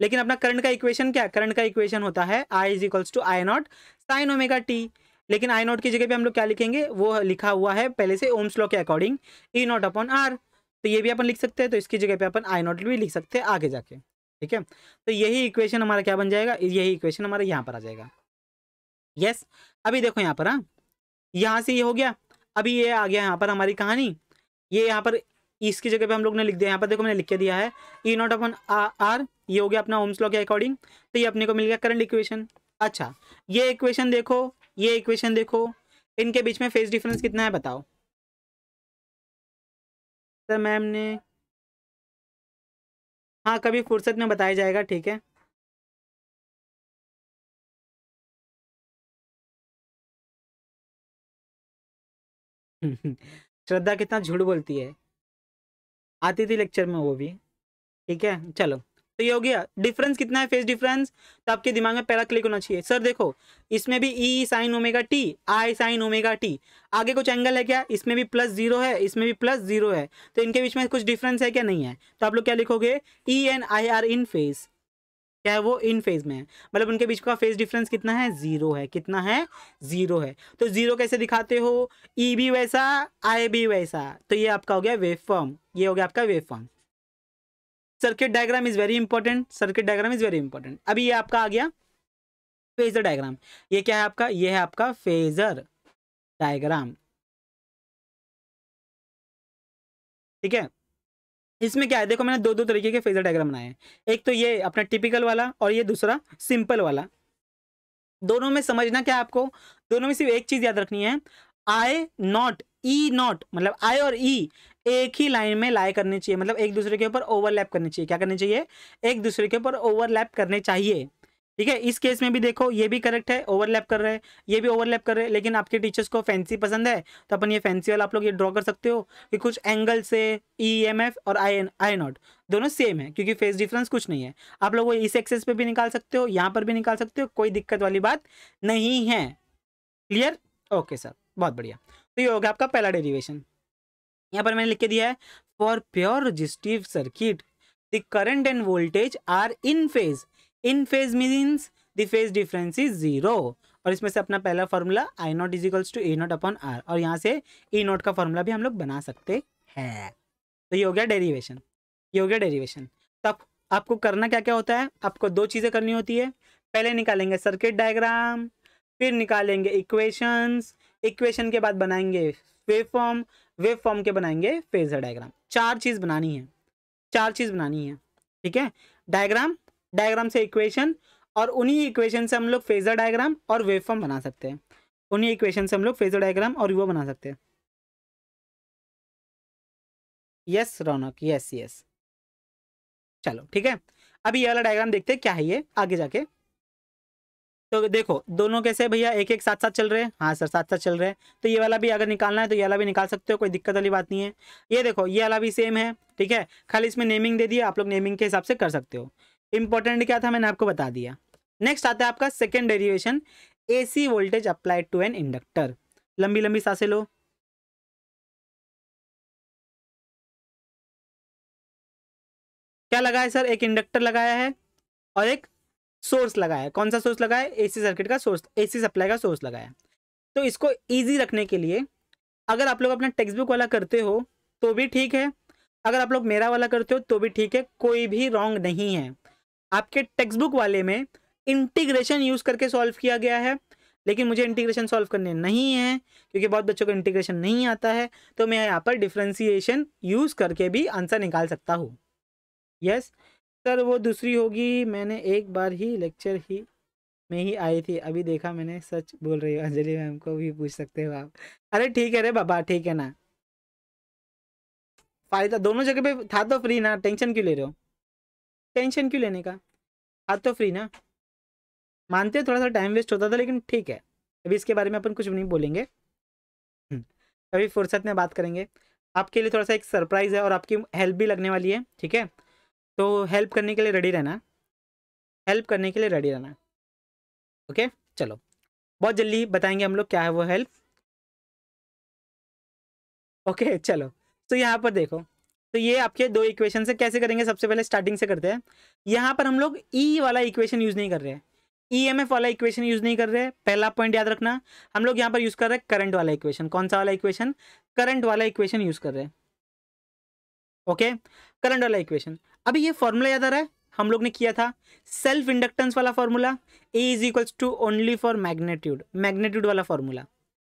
लेकिन अपना करंट का इक्वेशन क्या? करंट का इक्वेशन होता है I is equals to I naught sine omega T लेकिन आई नॉट की जगह पे हम लोग क्या लिखेंगे? वो लिखा हुआ है पहले से ओम्स लॉ के according E naught upon R तो ये भी अपन लिख सकते हैं तो इसकी जगह पे अपन आई नॉट भी लिख सकते हैं आगे जाके। ठीक है? तो यही इक्वेशन हमारा क्या बन जाएगा? यही इक्वेशन हमारा यहाँ पर आ जाएगा। यस अभी देखो यहाँ पर हाँ? यहाँ से ये हो गया। अभी ये आ गया यहाँ पर हमारी कहानी। ये यहाँ पर इसकी जगह पे हम लोग ने लिख दिया। यहाँ पर देखो मैंने लिख के दिया है। ई नॉट अपन आर ये हो गया अपना होम्स लॉ के अकॉर्डिंग तो ये अपने को मिल गया करंट इक्वेशन अच्छा ये इक्वेशन देखो, ये इक्वेशन देखो। इनके बीच में फेस डिफरेंस कितना है बताओ? सर मैम ने हाँ कभी फुर्सत में बताया जाएगा, ठीक है। श्रद्धा कितना झूठ बोलती है। आती थी लेक्चर में वो भी, ठीक है, चलो। तो ये हो गया। डिफरेंस कितना है? फेस डिफरेंस तो आपके दिमाग में पहला क्लिक होना चाहिए। सर देखो, इसमें भी E sine omega T I sine omega T आगे कुछ एंगल है क्या? इसमें भी प्लस ज़ीरो है, इसमें भी प्लस ज़ीरो है। तो इनके बीच में कुछ डिफरेंस है क्या? नहीं है। तो आप लोग क्या लिखोगे? E and I are in phase क्या है वो? इन फ़ेज़ में है। मतलब उनके बीच का फ़ेज़ डिफरेंस कितना है? ज़ीरो है। कितना है? ज़ीरो है। तो ज़ीरो कैसे दिखाते हो? ई e भी वैसा आई भी वैसा। तो ये आपका हो गया वेव फॉर्म ये हो गया आपका wave form circuit diagram is very important circuit diagram is very important अभी ये आपका आ गया फेजर डायग्राम ये क्या है आपका? ये है आपका फेजर डायग्राम ठीक है? इसमें क्या है? देखो, मैंने दो दो तरीके के फेजर डायग्राम बनाए हैं। एक तो ये अपना टिपिकल वाला और ये दूसरा सिंपल वाला। दोनों में समझना क्या आपको? दोनों में सिर्फ़ एक चीज़ याद रखनी है। आई नॉट ई नॉट मतलब आई और ई e एक ही लाइन में लाए करनी चाहिए मतलब एक दूसरे के ऊपर ओवरलैप करनी चाहिए। क्या करनी चाहिए? एक दूसरे के ऊपर ओवरलैप करने चाहिए। ठीक है? इस केस में भी देखो, ये भी करेक्ट है ओवरलैप कर रहे हैं, ये भी ओवरलैप कर रहे हैं, लेकिन आपके टीचर्स को फैंसी पसंद है तो अपन ये फैंसी वाला आप लोग ये ड्रॉ कर सकते हो कि कुछ एंगल से ई एम एफ़ और आई एन आई नॉट दोनों सेम है, क्योंकि फेस डिफरेंस कुछ नहीं है। आप लोग वो इस एक्सेस पे भी निकाल सकते हो, यहाँ पर भी निकाल सकते हो, कोई दिक्कत वाली बात नहीं है। क्लियर ओके सर बहुत बढ़िया। तो ये हो गया आपका पहला डेरिवेशन यहाँ पर मैंने लिख के दिया है for pure resistive circuit the current and voltage are in phase in phase means the phase difference is zero और इसमें से अपना पहला formula I naught equals to E naught upon R और यहाँ से ई नॉट का फॉर्मूला भी हम लोग बना सकते हैं। तो ये हो गया डेरिवेशन ये हो गया डेरिवेशन तो आप, आपको करना क्या क्या होता है? आपको दो चीज़ें करनी होती है। पहले निकालेंगे सर्किट डायग्राम फिर निकालेंगे इक्वेशंस इक्वेशन के बाद बनाएँगे वेव फॉर्म वेव फॉर्म के बनाएँगे फेजर डायग्राम। चार चीज़ बनानी है, चार चीज़ बनानी है, ठीक है? डायग्राम डायग्राम से इक्वेशन और उन्हीं इक्वेशन से हम लोग फेजर डायग्राम और वेव फॉर्म बना सकते हैं। उन्हीं इक्वेशन से हम लोग फेजर डायग्राम और वो बना सकते हैं। यस रौनक यस यस चलो, ठीक है? अभी ये वाला डायग्राम देखते हैं, क्या है ये? आगे जाके। तो देखो, दोनों कैसे भैया? एक एक साथ साथ चल रहे हैं? हाँ सर साथ साथ चल रहे हैं। तो ये वाला भी अगर निकालना है तो ये वाला भी निकाल सकते हो, कोई दिक्कत वाली बात नहीं है। ये देखो, ये वाला भी सेम है, ठीक है? खाली इसमें नेमिंग दे दिया, आप लोग नेमिंग के हिसाब से कर सकते हो। इंपॉर्टेंट क्या था, मैंने आपको बता दिया। नेक्स्ट आता है आपका second derivation C voltage applied to an inductor लंबी लंबी साँसें लो। क्या लगा है सर? एक इंडक्टर लगाया है और एक सोर्स लगाया कौन सा सोर्स लगाया एसी सर्किट का सोर्स, एसी सप्लाई का सोर्स लगाया तो इसको इजी रखने के लिए, अगर आप लोग अपना टेक्स्ट बुक वाला करते हो तो भी ठीक है। अगर आप लोग मेरा वाला करते हो तो भी ठीक है। कोई भी रॉन्ग नहीं है। आपके टेक्स्ट बुक वाले में इंटीग्रेशन यूज़ करके सॉल्व किया गया है, लेकिन मुझे इंटीग्रेशन सॉल्व करने नहीं है, क्योंकि बहुत बच्चों को इंटीग्रेशन नहीं आता है तो मैं यहाँ पर डिफ्रेंसिएशन यूज़ करके भी आंसर निकाल सकता हूँ। यस सर वो दूसरी होगी। मैंने एक बार ही लेक्चर ही में ही आई थी। अभी देखा मैंने सच बोल रही हूँ अंजलि मैम को भी पूछ सकते हो आप। अरे ठीक है रे बाबा ठीक है ना। फ़ायदा दोनों जगह पे था तो फ्री ना। टेंशन क्यों ले रहे हो? टेंशन क्यों लेने का? था तो फ्री ना। मानते थोड़ा सा टाइम वेस्ट होता था लेकिन ठीक है। अभी इसके बारे में अपन कुछ नहीं बोलेंगे। हम्म, अभी फुर्सत में बात करेंगे। आपके लिए थोड़ा सा एक सरप्राइज़ है और आपकी हेल्प भी लगने वाली है ठीक है? तो हेल्प करने के लिए रेडी रहना। हेल्प करने के लिए रेडी रहना। ओके चलो। बहुत जल्दी बताएँगे हम लोग क्या है वो हेल्प ओके चलो। तो यहाँ पर देखो। तो ये आपके दो इक्वेशन से कैसे करेंगे? सबसे पहले स्टार्टिंग से करते हैं। यहाँ पर हम लोग ई e वाला इक्वेशन यूज़ नहीं कर रहे हैं। ईएमएफ वाला इक्वेशन यूज़ नहीं कर रहे पहला पॉइंट याद रखना। हम लोग यहाँ पर यूज़ कर रहे हैं करंट वाला इक्वेशन कौन सा वाला इक्वेशन करंट वाला इक्वेशन यूज़ कर रहे हैं। ओके? करंट वाला इक्वेशन। अभी ये फॉर्मूला याद आ रहा है? हम लोग ने किया था सेल्फ इंडक्टेंस वाला formula A is equals to only for magnitude magnitude वाला फॉर्मूला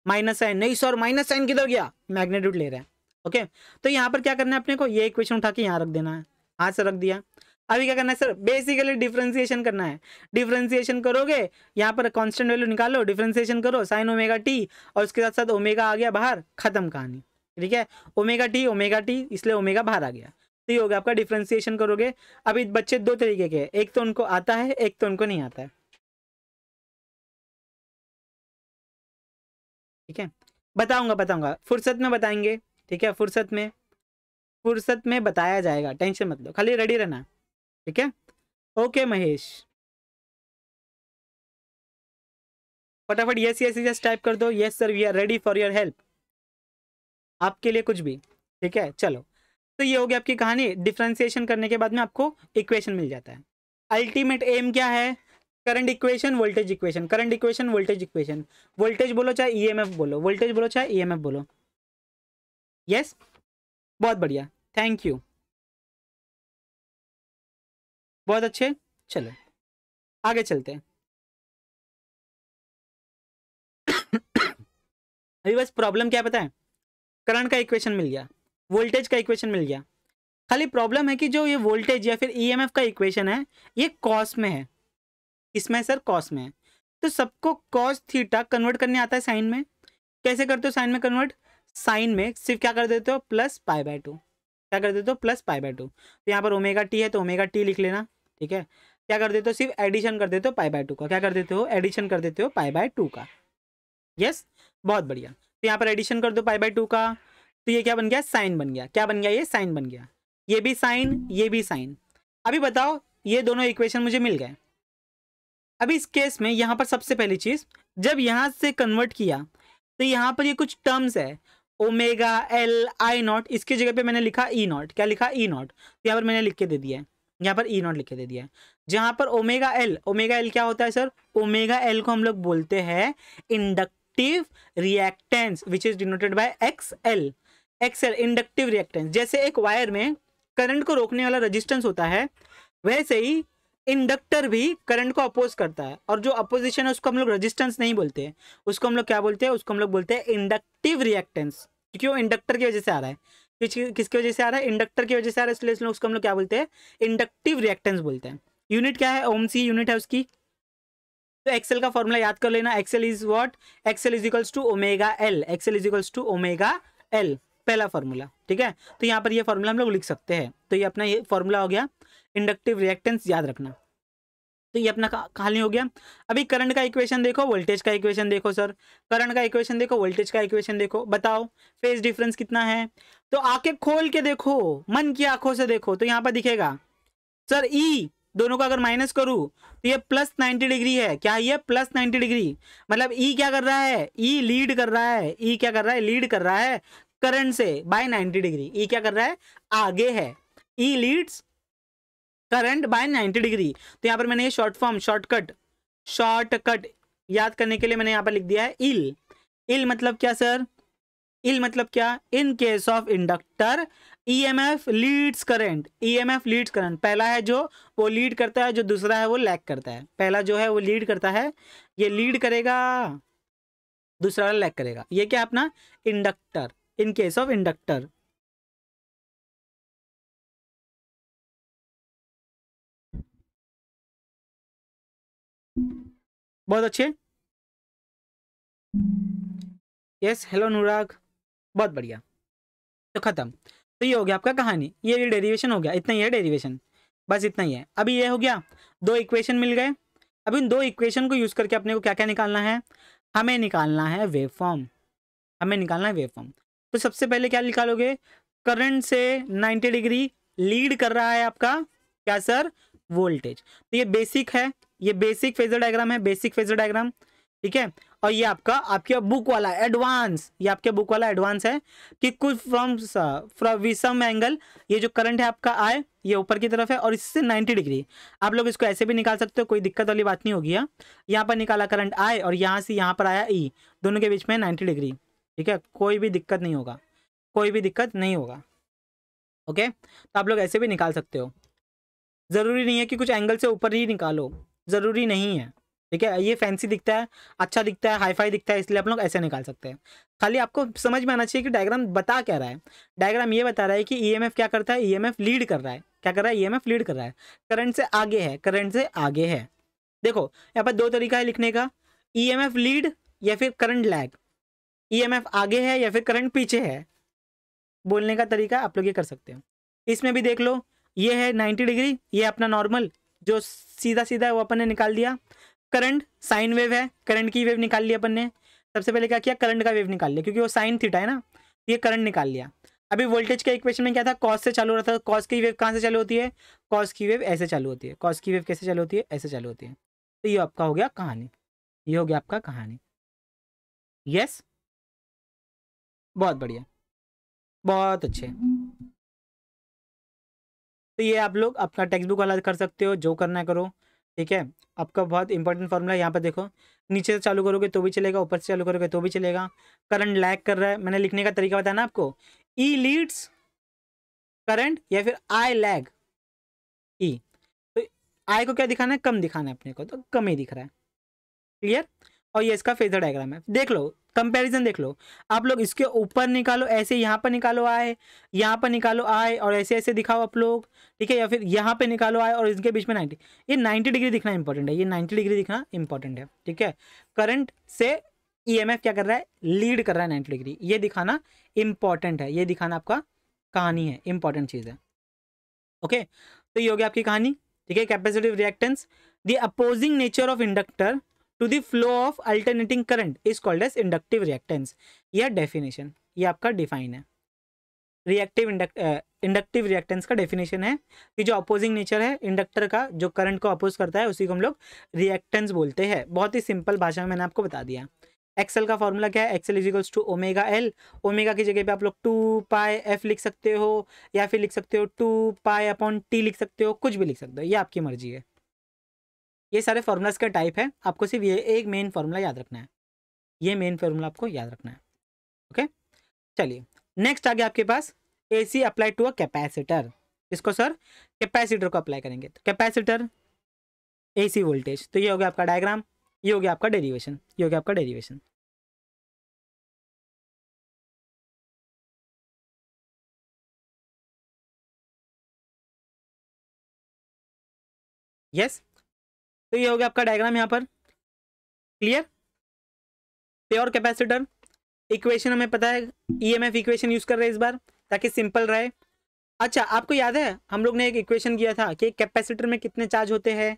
माइनस साइन नहीं सर माइनस साइन किधर गया? मैग्नेट्यूड ले रहे हैं। ओके? तो यहाँ पर क्या करना है अपने को? ये इक्वेशन उठा के यहाँ रख देना है। हाथ से रख दिया। अभी क्या करना है सर? बेसिकली डिफ्रेंसिएशन करना है। डिफ्रेंसिएशन करोगे, यहाँ पर कांस्टेंट वैल्यू निकालो डिफ्रेंसिएशन करो साइन ओमेगा टी और उसके साथ साथ ओमेगा आ गया बाहर, खत्म कहानी। ठीक है? ओमेगा टी ओमेगा टी इसलिए ओमेगा बाहर आ गया। तो ये हो गया आपका डिफ्रेंसिएशन करोगे। अभी बच्चे दो तरीके के एक तो उनको आता है, एक तो उनको नहीं आता है। ठीक है? बताऊँगा बताऊँगा। फुर्सत में बताएँगे। ठीक है? फुर्सत में। फुर्सत में बताया जाएगा। टेंशन मत लो। खाली रेडी रहना। ठीक है? ओके महेश। फटाफट यस यस यस टाइप कर दो। Yes sir we are ready for your help आपके लिए कुछ भी, ठीक है? चलो। तो ये हो गया आपकी कहानी। डिफ्रेंसिएशन करने के बाद में आपको इक्वेशन मिल जाता है। अल्टीमेट एम क्या है? Current equation voltage equation current equation voltage equation voltage बोलो चाहे ईएमएफ e बोलो। वोल्टेज बोलो चाहे ईएमएफ e बोलो। Yes yes? बहुत बढ़िया। थैंक यू बहुत अच्छे? चलो। आगे चलते हैं। अभी बस प्रॉब्लम क्या पता है? करंट का इक्वेशन मिल गया, वोल्टेज का इक्वेशन मिल गया। खाली प्रॉब्लम है कि जो ये वोल्टेज या फिर ईएमएफ का इक्वेशन है, ये कॉस में है। इसमें सर कॉस में है। तो सबको कॉस थीटा कन्वर्ट करने आता है साइन में। कैसे करते हो साइन में कन्वर्ट साइन में। सिर्फ़ क्या कर देते हो? प्लस पाई बाय टू क्या कर देते हो? प्लस पाई बाय टू तो यहाँ पर ओमेगा टी है तो ओमेगा टी लिख लेना, ठीक है? क्या कर देते हो? सिर्फ़ एडिशन कर देते हो पाई बाय टू का। क्या कर देते हो? एडिशन कर देते हो पाई बाय टू का। यस बहुत बढ़िया। तो यहाँ पर एडिशन कर दो पाई बाई टू का। तो ये क्या बन गया? साइन बन गया। क्या बन गया ये? साइन बन गया। ये भी साइन ये भी साइन अभी बताओ, ये दोनों इक्वेशन मुझे मिल गए। अभी इस केस में यहाँ पर सबसे पहली चीज़, जब यहाँ से कन्वर्ट किया तो यहाँ पर ये कुछ टर्म्स है। ओमेगा एल आई नॉट इसकी जगह पे मैंने लिखा ई e नॉट क्या लिखा? ई e नॉट तो यहाँ पर मैंने लिख के दे दिया है। यहाँ पर ई e नॉट लिख के दे दिया है। जहाँ पर ओमेगा एल ओमेगा एल क्या होता है सर ओमेगा एल को हम लोग बोलते हैं inductive reactance which is denoted by X L X L inductive reactance जैसे एक वायर में करंट को रोकने वाला रेजिस्टेंस होता है, वैसे ही इंडक्टर भी करंट को अपोज करता है। और जो अपोजिशन है, उसको हम लोग रेजिस्टेंस नहीं बोलते उसको हम लोग क्या बोलते हैं? उसको हम लोग बोलते हैं इंडक्टिव रिएक्टेंस क्योंकि वो इंडक्टर की वजह से आ रहा है। किसकी वजह से आ रहा है? इंडक्टर की वजह से आ रहा है, इसलिए उसको हम लोग क्या बोलते हैं? इंडक्टिव रिएक्टेंस बोलते हैं। यूनिट क्या है? ओम सी यूनिट है उसकी। तो एक्सेल का फॉर्मूला याद कर लेना। X L is what X L is equals to omega L X L is equals to omega L पहला फॉर्मूला ठीक है? तो यहाँ पर ये फॉर्मूला हम लोग लिख सकते हैं। तो ये अपना ये फॉर्मूला हो गया। इंडक्टिव रिएक्टेंस याद रखना। तो ये अपना खाली हो गया। अभी करंट का इक्वेशन देखो वोल्टेज का इक्वेशन देखो सर करंट का इक्वेशन देखो वोल्टेज का इक्वेशन देखो। बताओ फ़ेज़ डिफरेंस कितना है? तो आके खोल के देखो मन की आँखों से देखो। तो यहाँ पर दिखेगा। सर ई e, दोनों को अगर माइनस करूँ तो ये प्लस नाइन्टी डिग्री है। क्या ये प्लस नाइन्टी डिग्री मतलब ई e क्या कर रहा है? ई e लीड कर रहा है। ई क्या कर रहा है? लीड कर रहा है करंट से बाय नाइन्टी डिग्री ई क्या कर रहा है? आगे है। E leads current by 90 degree तो यहाँ पर मैंने ये शॉर्ट फॉर्म शॉर्टकट शॉर्टकट याद करने के लिए मैंने यहाँ पर लिख दिया है इल। इल मतलब क्या सर इल मतलब क्या? In case of inductor EMF leads current EMF leads current पहला है जो, वो लीड करता है, जो दूसरा है, वो लैक करता है। पहला जो है, वो लीड करता है, ये लीड करेगा, दूसरा लैक करेगा। ये क्या अपना? Inductor. In case of inductor. बहुत अच्छे। यस हेलो अनुराग बहुत बढ़िया। तो खत्म। तो ये हो गया आपका कहानी। ये डेरिवेशन हो गया। इतना ही है डेरिवेशन बस इतना ही है। अभी ये हो गया। दो इक्वेशन मिल गए। अब इन दो इक्वेशन को यूज़ करके अपने को क्या क्या निकालना है? हमें निकालना है वेव फॉर्म हमें निकालना है वेव फॉर्म तो सबसे पहले क्या निकालोगे? करंट से 90 डिग्री लीड कर रहा है आपका। क्या सर वोल्टेज तो ये बेसिक है। ये बेसिक फेजर डायग्राम है। बेसिक फेजर डायग्राम ठीक है? और ये आपका आपके बुक वाला एडवांस ये आपके बुक वाला एडवांस है कि कुछ फ्रॉम फ्रॉम विसम एंगल ये जो करंट है आपका आए ये ऊपर की तरफ़ है और इससे 90 डिग्री आप लोग इसको ऐसे भी निकाल सकते हो कोई दिक्कत वाली बात नहीं होगी यहाँ यहाँ पर निकाला करंट आए और यहाँ से यहाँ पर आया ई e, दोनों के बीच में नाइन्टी डिग्री ठीक है? कोई भी दिक्कत नहीं होगा। कोई भी दिक्कत नहीं होगा। ओके? तो आप लोग ऐसे भी निकाल सकते हो। ज़रूरी नहीं है कि कुछ एंगल से ऊपर ही निकालो। ज़रूरी नहीं है। ठीक है? ये फैंसी दिखता है अच्छा दिखता है हाईफाई दिखता है, इसलिए आप लोग ऐसे निकाल सकते हैं। खाली आपको समझ में आना चाहिए कि डायग्राम बता क्या रहा है। डायग्राम ये बता रहा है कि ईएमएफ क्या करता है? ईएमएफ लीड कर रहा है। क्या कर रहा है? ईएमएफ लीड कर रहा है। करंट से आगे है करंट से आगे है। देखो, यहाँ पर दो तरीका है लिखने का। ईएमएफ लीड या फिर करंट लैग ईएमएफ आगे है या फिर करंट पीछे है? बोलने का तरीका आप लोग ये कर सकते हो। इसमें भी देख लो, ये है नाइन्टी डिग्री ये अपना नॉर्मल जो सीधा सीधा है वो अपन ने निकाल दिया। करंट, साइन वेव है, करंट की वेव निकाल लिया अपन ने। सबसे पहले क्या किया? करंट का वेव निकाल लिया, क्योंकि वो साइन थीटा है ना, ये करंट निकाल लिया। अभी वोल्टेज के इक्वेशन में क्या था? कॉस से चालू हो रहा था। कॉस की वेव कहाँ से चालू होती है? कॉस की वेव ऐसे चालू होती है। कॉस की वेव कैसे चालू होती है? ऐसे चालू होती है। तो ये आपका हो गया कहानी। ये हो गया आपका कहानी। यस बहुत बढ़िया। बहुत अच्छे। तो ये आप लोग अपना टेक्स्ट बुक वाला कर सकते हो, जो करना करो। ठीक है? आपका बहुत इंपॉर्टेंट फॉर्मूला यहाँ पर देखो। नीचे से चालू करोगे तो भी चलेगा, ऊपर से चालू करोगे तो भी चलेगा। करंट लैग कर रहा है, मैंने लिखने का तरीका बताया ना आपको। ई लीड्स करंट या फिर आई लैग ई तो आई को क्या दिखाना है? कम दिखाना है अपने को तो कम ही दिख रहा है। क्लियर और ये इसका फेजर डायग्राम है। देख लो कंपैरिजन देख लो। आप लोग इसके ऊपर निकालो, ऐसे यहाँ पर निकालो आए, यहाँ पर निकालो आए, और ऐसे ऐसे दिखाओ आप लोग, ठीक है? या फिर यहाँ पे निकालो आए, और इसके बीच में नाइन्टी ये नाइन्टी डिग्री दिखना इंपॉर्टेंट है, ये नाइन्टी डिग्री दिखना इंपॉर्टेंट है, ठीक है? करंट से ईएमएफ क्या कर रहा है? लीड कर रहा है नाइन्टी डिग्री ये दिखाना इंपॉर्टेंट है, ये दिखाना आपका कहानी है इंपॉर्टेंट चीज़ है ओके तो ये हो गया आपकी कहानी, ठीक है? Capacitive reactance the opposing nature of inductor to the flow of alternating current is called as inductive reactance यह डेफिनेशन ये आपका डिफाइन है। रिएक्टिव इंडक्टिव रिएक्टेंस का डेफिनेशन है कि जो अपोजिंग नेचर है इंडक्टर का, जो करंट को अपोज करता है, उसी को हम लोग रिएक्टेंस बोलते हैं। बहुत ही सिंपल भाषा में मैंने आपको बता दिया। एक्सेल का फॉर्मूला क्या है? X L equals to omega L omega की जगह पे आप लोग टू पाई एफ़ लिख सकते हो, या फिर लिख सकते हो टू पाई अपॉन टी लिख सकते हो, कुछ भी लिख सकते हो। ये आपकी मर्ज़ी है। ये सारे फार्मूलाज का टाइप है। आपको सिर्फ़ ये एक मेन फार्मूला याद रखना है। ये मेन फार्मूला आपको याद रखना है। ओके चलिए नेक्स्ट आ गया आपके पास A C apply to a capacitor इसको सर कैपेसिटर को अप्लाई करेंगे। तो कैपेसिटर ए सी वोल्टेज तो ये हो गया आपका डायग्राम ये हो गया आपका डेरिवेशन ये हो गया आपका डेरिवेशन यस तो ये हो गया आपका डायग्राम यहाँ पर। क्लियर प्योर कैपेसिटर इक्वेशन हमें पता है ईएमएफ इक्वेशन यूज़ कर रहे हैं इस बार, ताकि सिंपल रहे। अच्छा आपको याद है, हम लोग ने एक इक्वेशन किया था कि कैपेसिटर में कितने चार्ज होते हैं?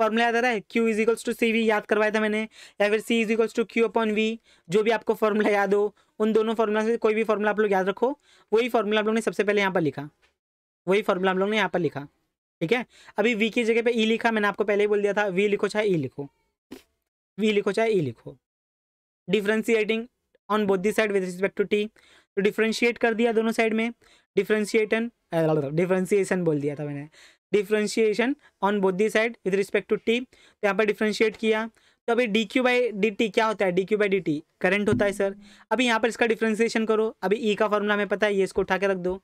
फॉर्मूला याद आ रहा है Q is equals to C V याद करवाया था मैंने, या फिर C is equals to Q upon V जो भी आपको फॉर्मूला याद हो, उन दोनों फॉर्मूला से कोई भी फॉर्मूला आप लोग याद रखो, वही फॉर्मूला आप लोग ने सबसे पहले यहाँ पर लिखा। वही फॉर्मूला हम लोग ने यहाँ पर लिखा। ठीक है? अभी वी की जगह पे ई e लिखा, मैंने आपको पहले ही बोल दिया था वी लिखो चाहे ई e लिखो। वी लिखो चाहे ई e लिखो। Differentiating on both the side with respect to T तो डिफ्रेंशिएट कर दिया दोनों साइड में। डिफ्रेंशिएटन डिफ्रेंशिएशन बोल दिया था मैंने। Differentiation on both the side with respect to T तो यहाँ पर डिफ्रेंशिएट किया। तो अभी डी क्यू बाई डी क्या होता है? D Q by D current होता है सर अभी यहाँ पर इसका डिफ्रेंशिएशन करो। अभी ई e का फॉर्मूला हमें पता है, ये इसको उठा के रख दो।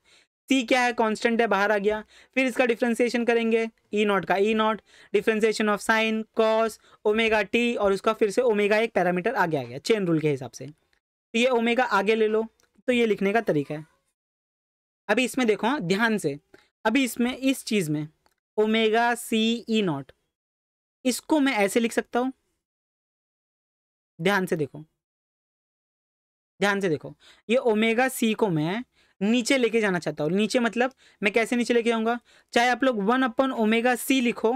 सी क्या है? कांस्टेंट है बाहर आ गया। फिर इसका डिफ्रेंसिएशन करेंगे। ई e नॉट का E naught differentiation of sine cos omega T और उसका फिर से ओमेगा एक पैरामीटर आगे आ गया चेन रूल के हिसाब से। तो ये ओमेगा आगे ले लो। तो ये लिखने का तरीका है। अभी इसमें देखो हाँ, ध्यान से। अभी इसमें इस चीज़ में ओमेगा सी ई नॉट इसको मैं ऐसे लिख सकता हूँ। ध्यान से देखो। ध्यान से देखो। ये ओमेगा सी को मैं नीचे लेके जाना चाहता हूँ। नीचे मतलब मैं कैसे नीचे लेके जाऊँगा? चाहे आप लोग वन अपन ओमेगा सी लिखो,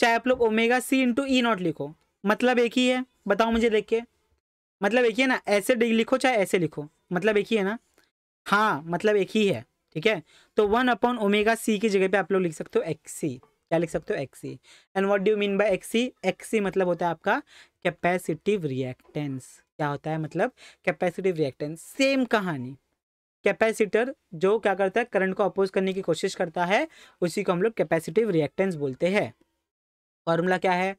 चाहे आप लोग omega C into E naught लिखो मतलब एक ही है, बताओ मुझे देख के। मतलब एक ही है ना, ऐसे लिखो चाहे ऐसे लिखो मतलब एक ही है ना? हाँ मतलब एक ही है, ठीक है? तो वन अपॉन ओमेगा सी की जगह पे आप लोग लिख सकते हो एक्स क्या लिख सकते हो? X and what do mean by X X मतलब होता है आपका कैपेसिटिव रिएक्टेंस। क्या होता है मतलब? Capacitive reactance. सेम कहानी। कैपेसिटर जो क्या करता है, करंट को अपोज करने की कोशिश करता है, उसी को हम लोग कैपेसिटिव रिएक्टेंस बोलते हैं। फॉर्मूला क्या है?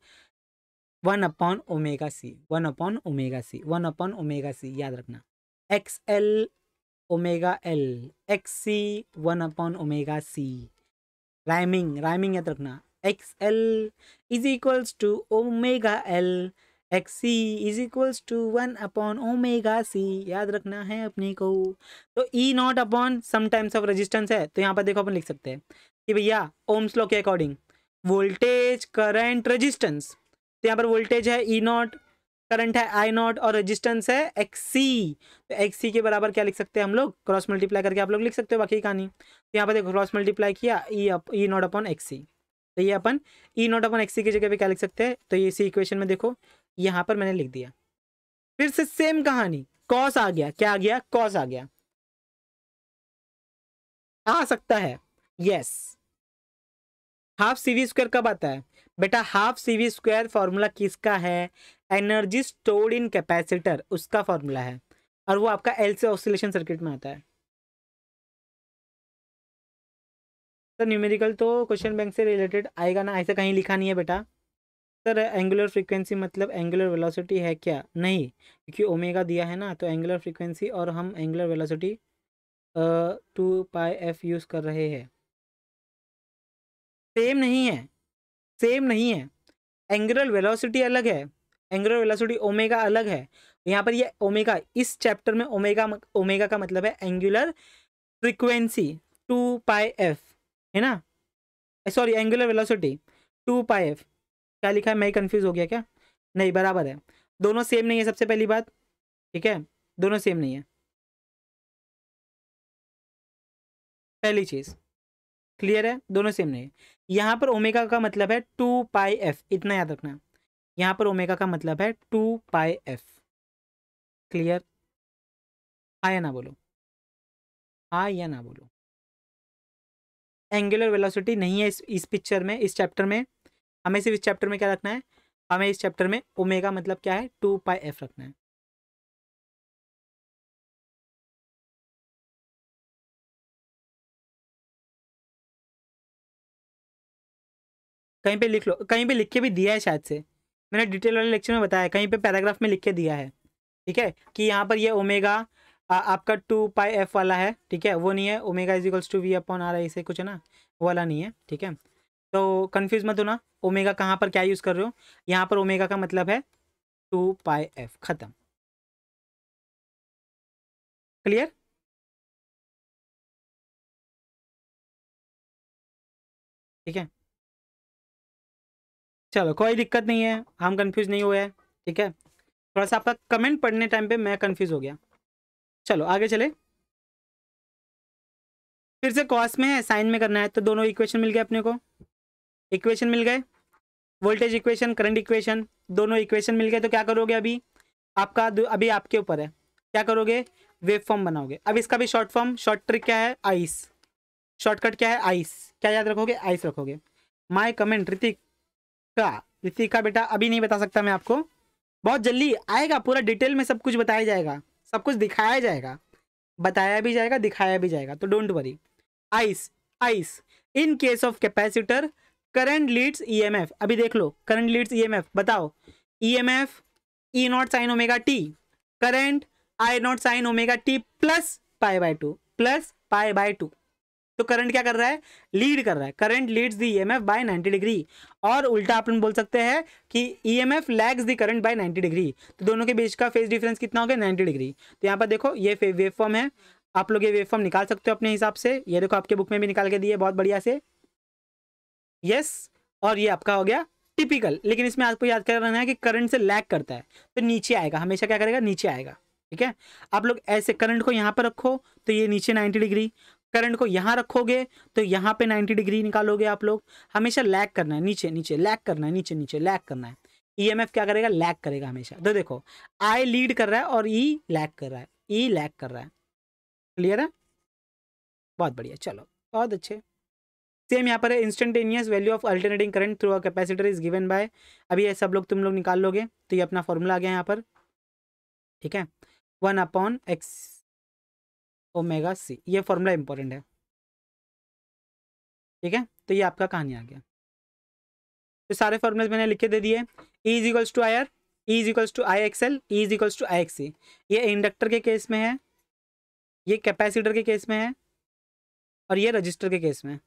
One upon omega C one upon omega C one upon omega C याद रखना। X L omega L X C one upon omega C rhyming rhyming याद रखना। X L is equals to omega L X C is equals to one upon omega C, याद रखना है अपने को। तो E naught upon some times of resistance है तो यहाँ पर देखो अपन लिख सकते हैं कि भैया ओम्स लॉ के अकॉर्डिंग वोल्टेज, करंट, रेजिस्टेंस तो यहाँ पर वोल्टेज है ई नॉट, करंट है आई नॉट और रेजिस्टेंस है एक्स सी। तो एक्स सी के बराबर क्या लिख सकते हैं हम लोग? क्रॉस मल्टीप्लाई करके आप लोग लिख सकते हो बाकी कहानी। तो यहाँ पर देखो क्रॉस मल्टीप्लाई किया, E E naught upon X C. तो ये अपन E naught upon X C की जगह पे क्या लिख सकते हैं? तो ये इसी इक्वेशन में देखो यहाँ पर मैंने लिख दिया। फिर से सेम कहानी कॉस आ गया। क्या आ गया? कॉस आ गया। आ सकता है। यस हाफ़ सीवी स्क्वायर कब आता है? बेटा हाफ़ सीवी स्क्वायर फॉर्मूला किसका है? एनर्जी स्टोर्ड इन कैपेसिटर उसका फॉर्मूला है। और वो आपका एल से ऑसिलेशन सर्किट में आता है। तो न्यूमेरिकल तो क्वेश्चन बैंक से रिलेटेड आएगा ना? ऐसा कहीं लिखा नहीं है बेटा। सर एंगुलर फ्रीक्वेंसी मतलब एंगुलर वेलोसिटी है क्या? नहीं, क्योंकि ओमेगा दिया है ना तो एंगुलर फ्रीक्वेंसी और हम angular velocity two pi F use कर रहे हैं। सेम नहीं है सेम नहीं है। एंगुलर वेलोसिटी अलग है एंगुलर वेलोसिटी ओमेगा अलग है। यहाँ पर ये ओमेगा इस चैप्टर में ओमेगा ओमेगा का मतलब है angular frequency two pi F है ना? Sorry angular velocity two pi F क्या लिखा है? मैं कन्फ्यूज़ हो गया क्या? नहीं, बराबर है। दोनों सेम नहीं है सबसे पहली बात। ठीक है? दोनों सेम नहीं है। पहली चीज़। क्लियर है? दोनों सेम नहीं है। यहाँ पर ओमेगा का मतलब है टू पाई एफ़ इतना याद रखना। यहाँ पर ओमेगा का मतलब है टू पाई एफ़ क्लियर हाँ या ना बोलो? हाँ या ना बोलो? एंगुलर वेलोसिटी नहीं है इस इस पिक्चर में, इस चैप्टर में। हमें सिर्फ़ इस चैप्टर में क्या रखना है? हमें इस चैप्टर में ओमेगा मतलब क्या है? टू पाई एफ़ रखना है। कहीं पे लिख लो, कहीं पे लिख के भी दिया है शायद से। मैंने डिटेल वाले लेक्चर में बताया, कहीं पे पैराग्राफ में लिख के दिया है। ठीक है? कि यहाँ पर ये ओमेगा आपका टू पाई एफ़ वाला है। ठीक है? वो नहीं है omega is equals to V upon R ऐसे कुछ है ना? वाला नहीं है। ठीक है? तो कन्फ्यूज़ मत होना ओमेगा कहाँ पर क्या यूज़ कर रहे हो? यहाँ पर ओमेगा का मतलब है टू पाई एफ़ ख़त्म। क्लियर ठीक है? चलो, कोई दिक्कत नहीं है, हम कंफ्यूज नहीं हुए हैं, ठीक है? थोड़ा सा आपका कमेंट पढ़ने टाइम पे मैं कंफ्यूज हो गया। चलो, आगे चले। फिर से कॉस में है साइन में करना है तो दोनों इक्वेशन मिल गए अपने को। इक्वेशन मिल गए। वोल्टेज इक्वेशन, करंट इक्वेशन, दोनों इक्वेशन मिल गए तो क्या करोगे अभी? आपका अभी आपके ऊपर है। क्या करोगे? वेव फॉर्म बनाओगे। अब इसका भी शॉर्ट फॉर्म, शॉर्ट ट्रिक क्या है? आइस। शॉर्टकट क्या है? आइस। क्या याद रखोगे? आइस रखोगे। माई कमेंट ऋतिक का ऋतिक का बेटा, अभी नहीं बता सकता मैं आपको। बहुत जल्दी आएगा, पूरा डिटेल में सब कुछ बताया जाएगा। सब कुछ दिखाया जाएगा। बताया भी जाएगा, दिखाया भी जाएगा तो don't worry ice ice. In case of capacitor current leads EMF अभी देख लो, करंट लीड्स ईएमएफ बताओ। EMF E naught sine omega T current I naught sine omega T plus pi by two plus pi by two तो current क्या कर रहा है? Lead कर रहा है। Current leads the EMF by 90 degree और उल्टा अपन बोल सकते हैं कि EMF lags the current by 90 degree तो दोनों के बीच का फ़ेज़ डिफरेंस कितना हो गया? 90 डिग्री तो यहाँ पर देखो, ये वेव फॉर्म है। आप लोग ये वेव फॉर्म निकाल सकते हो अपने हिसाब से। ये देखो, आपके बुक में भी निकाल के दिए बहुत बढ़िया से। यस और ये आपका हो गया टिपिकल लेकिन इसमें आपको याद कर है कि करंट से लैग करता है तो नीचे आएगा। हमेशा क्या करेगा? नीचे आएगा, ठीक है? आप लोग ऐसे करंट को यहाँ पर रखो तो ये नीचे 90 डिग्री करंट को यहाँ रखोगे तो यहाँ पे 90 डिग्री निकालोगे आप लोग। हमेशा लैग करना है, नीचे नीचे लैग करना है, नीचे नीचे लैग करना है। ईएमएफ क्या करेगा? लैग करेगा हमेशा। तो देखो आई लीड कर रहा है और ई e लैग कर रहा है। ई e लैग कर रहा है। क्लियर है? बहुत बढ़िया, चलो, बहुत अच्छे। सेम यहाँ पर है instantaneous value of alternating current through a capacitor is given by अभी ये सब लोग तुम लोग निकाल लोगे तो ये अपना फॉर्मूला आ गया यहाँ पर। ठीक है? One upon X omega C ये फॉर्मूला इंपॉर्टेंट है। ठीक है? तो ये आपका कहानी आ गया। तो सारे फॉर्मूले मैंने लिख दे दिए। E is equals to I R E is equals to I X L E is equals to I X C ये इंडक्टर के केस में है, ये कैपेसिटर के केस में है, और ये रजिस्टर के केस में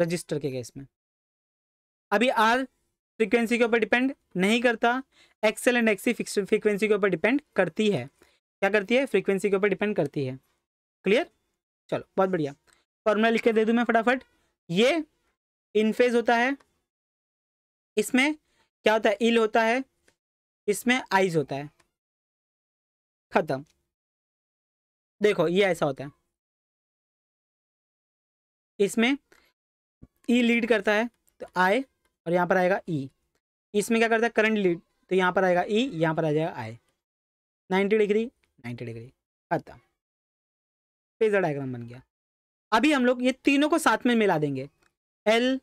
रजिस्टर के केस में। अभी आर फ्रीक्वेंसी के ऊपर डिपेंड नहीं करता एक्सेल एंड एक्सी फ्रीक्वेंसी के ऊपर डिपेंड करती है। क्या करती है? फ्रीक्वेंसी के ऊपर डिपेंड करती है। क्लियर चलो, बहुत बढ़िया। फॉर्मूला लिख के दे दूँ मैं फटाफट। ये इनफेज होता है। इसमें क्या होता है? इल होता है। इसमें आइज़ होता है। खत्म। देखो, ये ऐसा होता है। इसमें ई e लीड करता है तो आई और यहाँ पर आएगा ई e. इसमें क्या करता है? करंट लीड तो यहाँ पर आएगा ई e, यहाँ पर आ जाएगा आई 90 डिग्री 90 डिग्री खत्म. फेजर डायग्राम बन गया. अभी हम लोग ये तीनों को साथ में मिला देंगे. L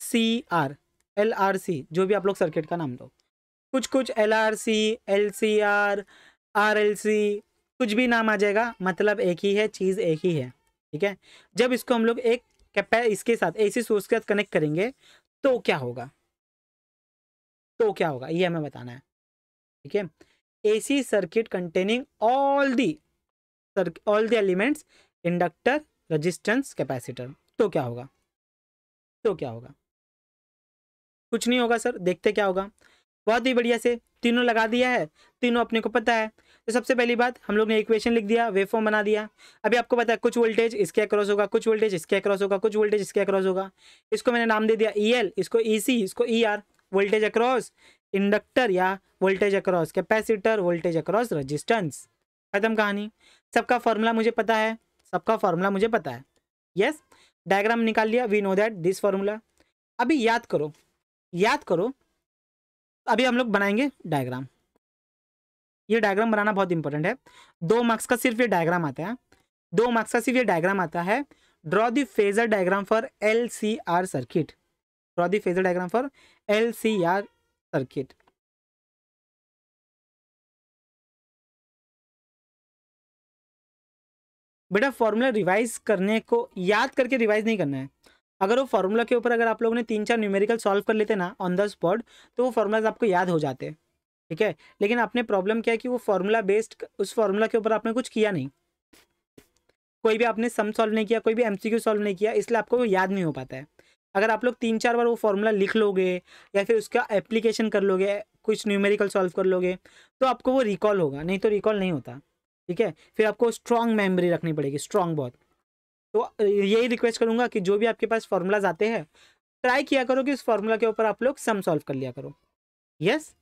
C R L R C जो भी आप लोग सर्किट का नाम दो. कुछ कुछ L R C L C R R L C कुछ भी नाम आ जाएगा मतलब एक ही है चीज़ एक ही है. ठीक है? जब इसको हम लोग एक इसके साथ एसी सोर्स के साथ कनेक्ट करेंगे तो क्या होगा? तो क्या होगा? ये हमें बताना है। ठीक है? AC circuit containing all the all the elements inductor resistance capacitor तो क्या होगा? तो क्या होगा? कुछ नहीं होगा, सर। देखते क्या होगा? बहुत ही बढ़िया से। तीनों लगा दिया है। तीनों अपने को पता है। तो सबसे पहली बात, हम लोग ने इक्वेशन लिख दिया वेव फॉर्म बना दिया। अभी आपको पता है, कुछ वोल्टेज इसके अक्रॉस होगा, कुछ वोल्टेज इसके अक्रॉस होगा, कुछ वोल्टेज इसके अक्रॉस होगा। इसको मैंने नाम दे दिया ई e इसको ई e इसको E R voltage across inductor या voltage across capacitor voltage across resistance खत्म कहानी। सबका फॉर्मूला मुझे पता है, सबका फॉर्मूला मुझे पता है। यस डायग्राम निकाल लिया we know that this formula अभी याद करो याद करो, अभी हम लोग बनाएँगे डायग्राम ये डायग्राम बनाना बहुत इंपॉर्टेंट है। दो मार्क्स का सिर्फ़ ये डायग्राम आता है। दो मार्क्स का सिर्फ़ ये डायग्राम आता है। Draw the phasor diagram for L C R circuit draw the phasor diagram for L C R circuit बेटा फॉर्मूला रिवाइज करने को, याद करके रिवाइज नहीं करना है। अगर वो फॉर्मूला के ऊपर अगर आप लोगों ने तीन चार न्यूमेरिकल सॉल्व कर लेते ना ऑन द स्पॉट तो वो फॉर्मूलाज आपको याद हो जाते। ठीक है? लेकिन आपने प्रॉब्लम क्या है कि वो फॉर्मूला बेस्ड उस फॉर्मूला के ऊपर आपने कुछ किया नहीं। कोई भी आपने सम सॉल्व नहीं किया, कोई भी एमसीक्यू सॉल्व नहीं किया, इसलिए आपको याद नहीं हो पाता है। अगर आप लोग तीन चार बार वो फॉर्मूला लिख लोगे या फिर उसका एप्लीकेशन कर लोगे, कुछ न्यूमेरिकल सॉल्व कर लोगे तो आपको वो रिकॉल होगा, नहीं तो रिकॉल नहीं होता, ठीक है? फिर आपको स्ट्रॉन्ग मेमोरी रखनी पड़ेगी स्ट्रॉन्ग बहुत। तो यही रिक्वेस्ट करूँगा कि जो भी आपके पास फॉर्मूलाज आते हैं ट्राई किया करो कि उस फॉर्मूला के ऊपर आप लोग सम सॉल्व कर लिया करो। यस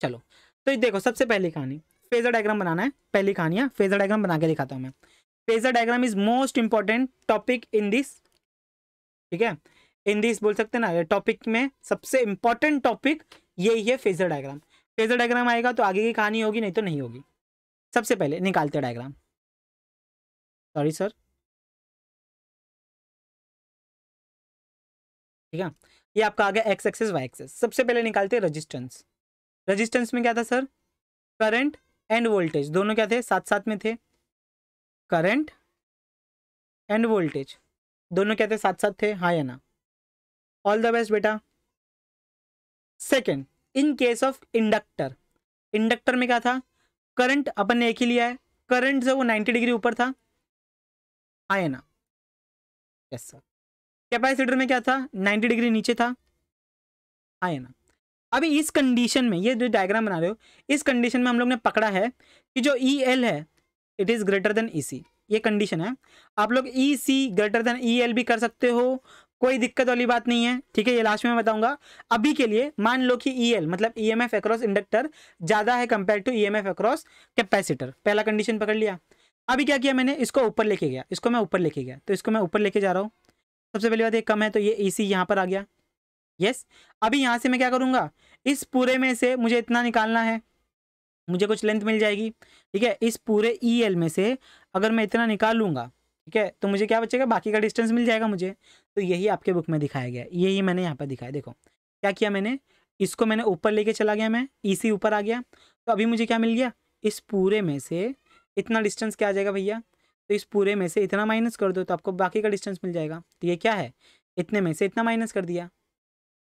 चलो तो देखो, सबसे पहली कहानी। फेजर डायग्राम बनाना है, पहली कहानी है फेजर डायग्राम बना के दिखाता हूँ मैं। Phasor diagram is most important topic in this, ठीक है? इन दिस बोल सकते हैं ना टॉपिक में सबसे इंपॉर्टेंट टॉपिक यही है फेजर डायग्राम। फेजर डायग्राम आएगा तो आगे की कहानी होगी, नहीं तो नहीं होगी। सबसे पहले निकालते डायग्राम। सॉरी सर ठीक है? ये आपका आ गया एक्स एक्सेस वाई एक्सेस सबसे पहले निकालते हैं रजिस्टेंस रजिस्टेंस में क्या था सर करंट एंड वोल्टेज दोनों क्या थे? साथ साथ में थे। करंट एंड वोल्टेज दोनों क्या थे? साथ साथ थे। हाँ या ना? ऑल द बेस्ट बेटा। Second in case of inductor inductor में क्या था? करंट अपन ने एक ही लिया है। करंट जो वो 90 डिग्री ऊपर था। हाँ या ना? यस सर कैपेसिटर में क्या था? 90 डिग्री नीचे था। हाँ या ना? अभी इस कंडीशन में, ये जो डायग्राम बना रहे हो, इस कंडीशन में हम लोग ने पकड़ा है कि जो ई एल है it is greater than E C ये कंडीशन है। आप लोग E C greater than E L भी कर सकते हो, कोई दिक्कत वाली बात नहीं है, ठीक है? ये लास्ट में मैं बताऊँगा। अभी के लिए मान लो कि ई एल मतलब E M F across inductor ज़्यादा है compare to E M F across capacitor पहला कंडीशन पकड़ लिया। अभी क्या किया मैंने? इसको ऊपर लेके गया। इसको मैं ऊपर लेके गया। तो इसको मैं ऊपर लेके जा रहा हूँ। सबसे पहली बात, ये कम है तो ये ई सी यहाँ पर आ गया। यस अभी यहाँ से मैं क्या करूँगा? इस पूरे में से मुझे इतना निकालना है। मुझे कुछ लेंथ मिल जाएगी। ठीक है? इस पूरे ई एल में से अगर मैं इतना निकाल लूँगा, ठीक है? तो मुझे क्या बचेगा? बाकी का डिस्टेंस मिल जाएगा मुझे। तो यही आपके बुक में दिखाया गया यही मैंने यहाँ पर दिखाया देखो, क्या किया मैंने? इसको मैंने ऊपर लेके चला गया मैं। ई सी ऊपर आ गया। तो अभी मुझे क्या मिल गया? इस पूरे में से इतना डिस्टेंस क्या आ जाएगा भैया? तो इस पूरे में से इतना माइनस कर दो तो आपको बाकी का डिस्टेंस मिल जाएगा। तो ये क्या है? इतने में से इतना माइनस कर दिया।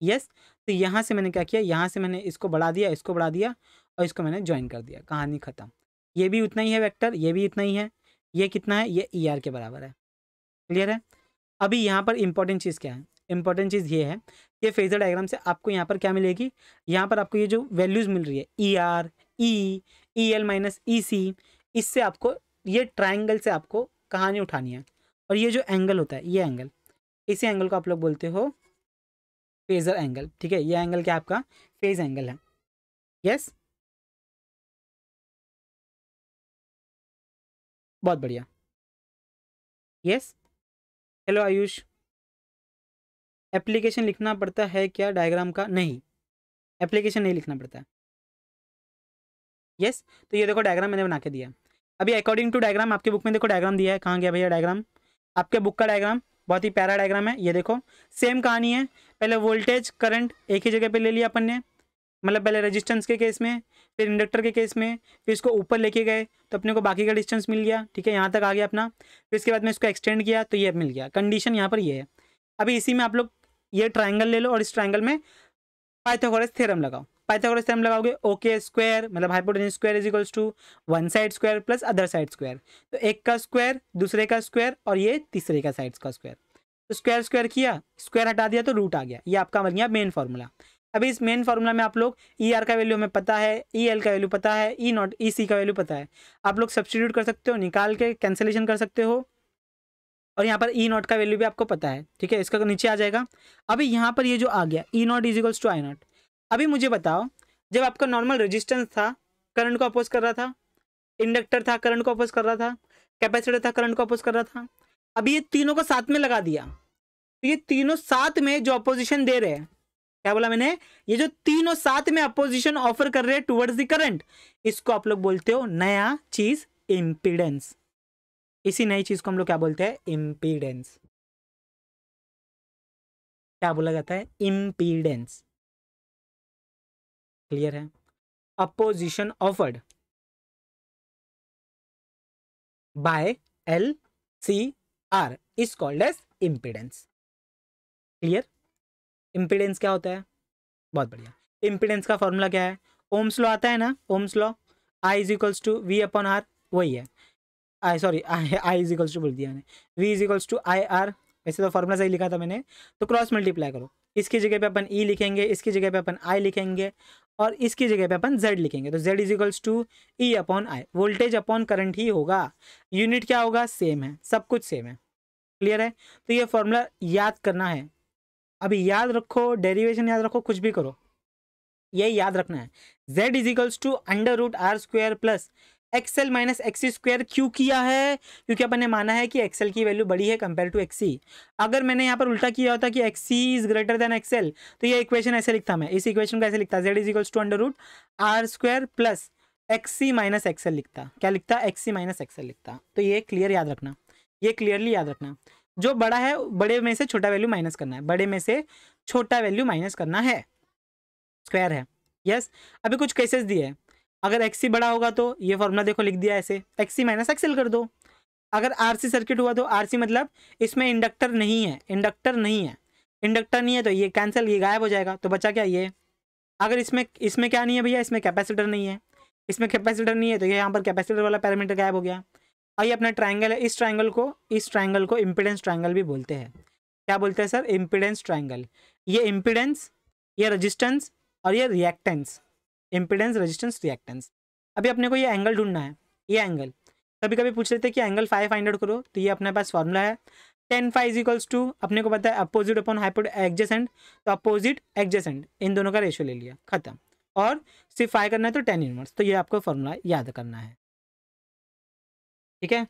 यस तो यहाँ से मैंने क्या किया? यहाँ से मैंने इसको बढ़ा दिया, इसको बढ़ा दिया और इसको मैंने ज्वाइन कर दिया। कहानी ख़त्म। ये भी उतना ही है वेक्टर ये भी इतना ही है। ये कितना है? ये ई e आर के बराबर है। क्लियर है? अभी यहाँ पर इंपॉर्टेंट चीज़ क्या है? इंपॉर्टेंट चीज़ ये है कि फेजर डायग्राम से आपको यहाँ पर क्या मिलेगी? यहाँ पर आपको ये जो वैल्यूज़ मिल रही है E R E E L minus E C इससे आपको, ये ट्राइंगल से आपको कहानी उठानी है। और ये जो एंगल होता है, ये एंगल इसी एंगल को आप लोग बोलते हो फेजर एंगल, ठीक है? ये एंगल क्या आपका? फ़ेज़ एंगल है। यस बहुत बढ़िया। यस हेलो आयुष एप्लीकेशन लिखना पड़ता है क्या डायग्राम का? नहीं। एप्लीकेशन नहीं लिखना पड़ता यस तो ये देखो डायग्राम मैंने बना के दिया। अभी अकॉर्डिंग टू डायग्राम आपके बुक में देखो डायग्राम दिया है। कहाँ गया भैया डायग्राम आपके बुक का डायग्राम बहुत ही प्यारा डायग्राम है। ये देखो सेम कहानी है। पहले वोल्टेज करंट एक ही जगह पे ले लिया अपन ने। मतलब पहले रेजिस्टेंस के केस में, फिर इंडक्टर के केस में, फिर इसको ऊपर लेके गए तो अपने को बाकी का डिस्टेंस मिल गया, ठीक है, यहाँ तक आ गया अपना। फिर इसके बाद में इसको एक्सटेंड किया तो ये मिल गया। कंडीशन यहाँ पर ये है। अभी इसी में आप लोग ये ट्राइंगल ले लो और इस ट्राइंगल में पाइथागोरस थ्योरम लगाओ। पाइथागोरस थ्योरम लगाओगे ओके स्क्वायर मतलब hypotenuse square is equals to one side square plus other side square तो एक का स्क्वायर दूसरे का स्क्वायर और ये तीसरे का साइड का स्क्वायर स्क्वायर स्क्वायर किया, स्क्वायर हटा दिया तो रूट आ गया। ये आपका बन गया मेन फॉर्मूला अभी इस मेन फार्मूला में आप लोग ई आर का वैल्यू हमें पता है ई एल का वैल्यू पता है ई नॉट ई सी का वैल्यू पता है। आप लोग सब्सटीट्यूट कर सकते हो, निकाल के कैंसिलेशन कर सकते हो। और यहाँ पर ई नॉट का वैल्यू भी आपको पता है, ठीक है? इसका नीचे आ जाएगा। अभी यहाँ पर ये जो आ गया E nought equals to I nought अभी मुझे बताओ, जब आपका नॉर्मल रेजिस्टेंस था करंट को अपोज कर रहा था इंडक्टर था करंट को अपोज कर रहा था कैपेसिटर था करंट को अपोज कर रहा था, अभी ये तीनों को साथ में लगा दिया। तो ये तीनों साथ में जो अपोजिशन दे रहे हैं, क्या बोला मैंने? ये जो तीनों साथ में अपोजिशन ऑफ़र कर रहे हैं टुवर्ड्स द करंट इसको आप लोग बोलते हो नया चीज़ इंपीडेंस इसी नई चीज़ को हम लोग क्या बोलते हैं? इंपीडेंस क्या बोला जाता है? इंपीडेंस क्लियर है? Opposition offered by L C R is called as impedance clear impedance क्या होता है? बहुत बढ़िया। इम्पिडेंस का फॉर्मूला क्या है? ओम्स लॉ आता है ना? Ohm's law I is equals to V upon R वही है। I sorry I I is equals to बोल दिया मैंने। V is equals to I R वैसे तो फॉर्मूला सही लिखा था मैंने। तो क्रॉस मल्टीप्लाई करो। इसकी जगह पे अपन ई e लिखेंगे, इसकी जगह पे अपन आई लिखेंगे, और इसकी जगह पे अपन जेड लिखेंगे। तो Z is equals to E upon I voltage upon current ही होगा। यूनिट क्या होगा? सेम है। सब कुछ सेम है। क्लियर है? तो ये फॉर्मूला याद करना है। अभी याद रखो डेरिवेशन याद रखो, कुछ भी करो। ये याद रखना है। Z is equals to under root R square plus XL minus XC square क्यों किया है? क्योंकि अपन ने माना है कि एक्सएल की वैल्यू बड़ी है कंपेयर टू एक्सी अगर मैंने यहाँ पर उल्टा किया होता कि XC is greater than XL तो ये इक्वेशन ऐसे लिखता मैं। इस इक्वेशन को ऐसे लिखता Z is equals to under root R square plus XC minus XL लिखता। क्या लिखता? एक्सी माइनस एक्सएल लिखता। तो ये क्लियर याद रखना। ये क्लियरली याद रखना। जो बड़ा है, बड़े में से छोटा वैल्यू माइनस करना है। बड़े में से छोटा वैल्यू माइनस करना है। स्क्वायर है। यस अभी कुछ केसेस दिए हैं। अगर एक्सी बड़ा होगा तो ये फॉर्मूला देखो लिख दिया ऐसे। एक्सी माइनस एक्सएल कर दो। अगर आरसी सर्किट हुआ तो आरसी मतलब इसमें इंडक्टर नहीं है। इंडक्टर नहीं है। इंडक्टर नहीं है तो ये कैंसिल ये गायब हो जाएगा। तो बचा क्या ये? अगर इसमें इसमें क्या नहीं है भैया? इसमें कैपेसिटर नहीं है। इसमें कैपेसिटर नहीं है तो ये यहाँ पर कैपेसिटर वाला पैरामीटर गायब हो गया। ये अपना ट्राइंगल है, इस ट्राइंगल को, इस ट्राइंगल को इम्पिडेंस ट्राइंगल भी बोलते हैं। क्या बोलते हैं सर? इम्पिडेंस ट्राइंगल ये इम्पिडेंस ये रजिस्टेंस और ये रिएक्टेंस इम्पिडेंस रजिस्टेंस रिएक्टेंस अभी अपने को ये एंगल ढूंढना है। ये एंगल कभी कभी पूछ लेते हैं कि एंगल फाइव फाइंड करो तो ये अपने पास फॉर्मूला है। टेन फाइव इक्वल्स टू अपने को पता है अपोजिट अपॉन हाइपोड एडजेसेंट तो अपोजिट एडजेसेंट इन दोनों का रेशियो ले लिया। खत्म। और सिर्फ़ फाइव करना है तो टेन इनवर्स तो ये आपको फॉर्मूला याद करना है। ठीक है?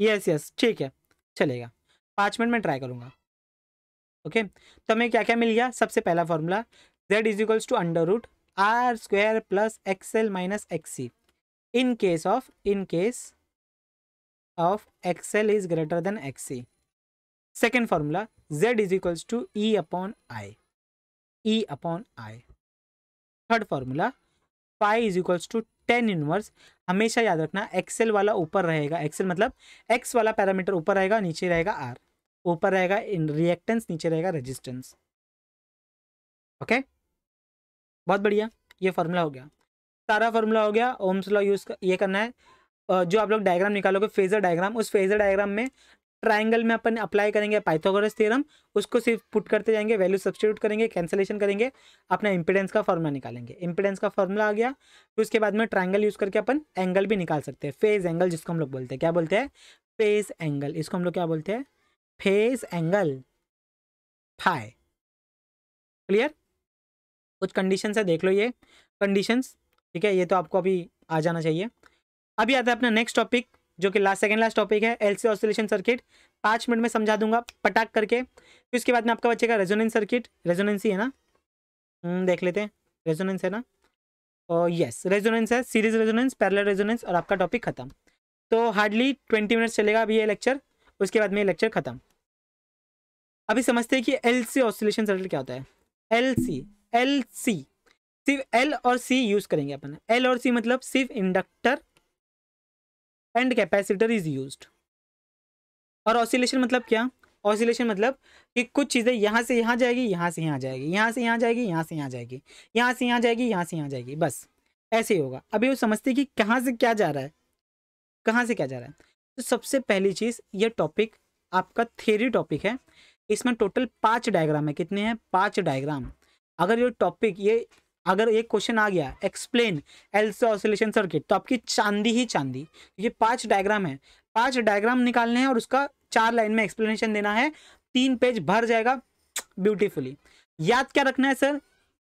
यस यस ठीक है। चलेगा। पाँच मिनट में ट्राई करूँगा। ओके? तो हमें क्या क्या मिल गया? सबसे पहला formula Z is equals to under root R square plus XL minus X C in case of in case of XL is greater than X C second formula Z is equals to E upon I E upon I third formula phi is equals to tan inverse हमेशा याद रखना Excel वाला ऊपर रहेगा। Excel मतलब x वाला parameter ऊपर रहेगा, नीचे रहेगा आर ऊपर रहेगा इन रिएक्टेंस नीचे रहेगा रेजिस्टेंस ओके बहुत बढ़िया। ये फॉर्मूला हो गया। सारा फॉर्मूला हो गया। ओम्स लॉ यूज़ ये करना है। जो आप लोग डायग्राम निकालोगे फेजर डायग्राम उस फेजर डायग्राम में ट्राइंगल में अपन अप्लाई करेंगे पाइथागोरस थ्योरम, उसको सिर्फ़ पुट करते जाएँगे, वैल्यू सब्सटीट्यूट करेंगे, कैंसलेशन करेंगे, अपना इंपिडेंस का फॉर्मूला निकालेंगे। इंपिडेंस का फॉर्मूला आ गया फिर उसके बाद में ट्राइंगल यूज़ करके अपन एंगल भी निकाल सकते हैं। फ़ेज़ एंगल जिसको हम लोग बोलते हैं, क्या बोलते हैं? फ़ेज़ एंगल, इसको हम लोग क्या बोलते हैं? Phase angle phi. क्लियर? कुछ कंडीशन है, देख लो ये। कंडीशंस ठीक है, ये तो आपको अभी आ जाना चाहिए। अभी आता है अपना नेक्स्ट टॉपिक जो कि लास्ट सेकेंड लास्ट टॉपिक है एलसी ऑसिलेशन सर्किट पाँच मिनट में समझा दूँगा पटाक करके। फिर उसके बाद में आपका बचेगा रेजोनेंस सर्किट रेजोनेंस ही ना? हम्म, देख लेते हैं। रेजोनेंस है ना? और यस रेजोनेंस है सीरीज़ रेजोनेंस पैरेलल रेजोनेंस और आपका टॉपिक खत्म। तो हार्डली ट्वेंटी मिनट्स चलेगा अभी ये लेक्चर उसके बाद में ये लेक्चर खत्म। अभी समझते हैं कि एल सी ऑसिलेशन सर्किट क्या होता है। एल सी एल सी सिर्फ़ एल और सी यूज़ करेंगे अपन। एल और सी मतलब सिर्फ़ inductor and capacitor is use और ऑसिलेशन मतलब क्या? ऑसिलेशन मतलब कि कुछ चीज़ें यहाँ से यहाँ जाएगी, यहाँ से यहाँ जाएगी, यहाँ से यहाँ जाएगी, यहाँ से यहाँ जाएगी, यहाँ से यहाँ जाएगी, यहाँ से यहाँ जाएगी, बस। ऐसे ही होगा। अभी वो समझते कि कहाँ से क्या जा रहा है। कहाँ से क्या जा रहा है। तो सबसे पहली चीज़, ये टॉपिक आपका थेरी टॉपिक है। इसमें टोटल पाँच डायग्राम है। कितने हैं? पाँच डायग्राम अगर ये टॉपिक ये अगर एक क्वेश्चन आ गया एक्सप्लेन एल्सो ऑसिलेशन सर्किट तो आपकी चांदी ही चांदी। ये पाँच डायग्राम है। पाँच डायग्राम निकालने हैं और उसका चार लाइन में एक्सप्लेनेशन देना है। तीन पेज भर जाएगा ब्यूटीफुली याद क्या रखना है सर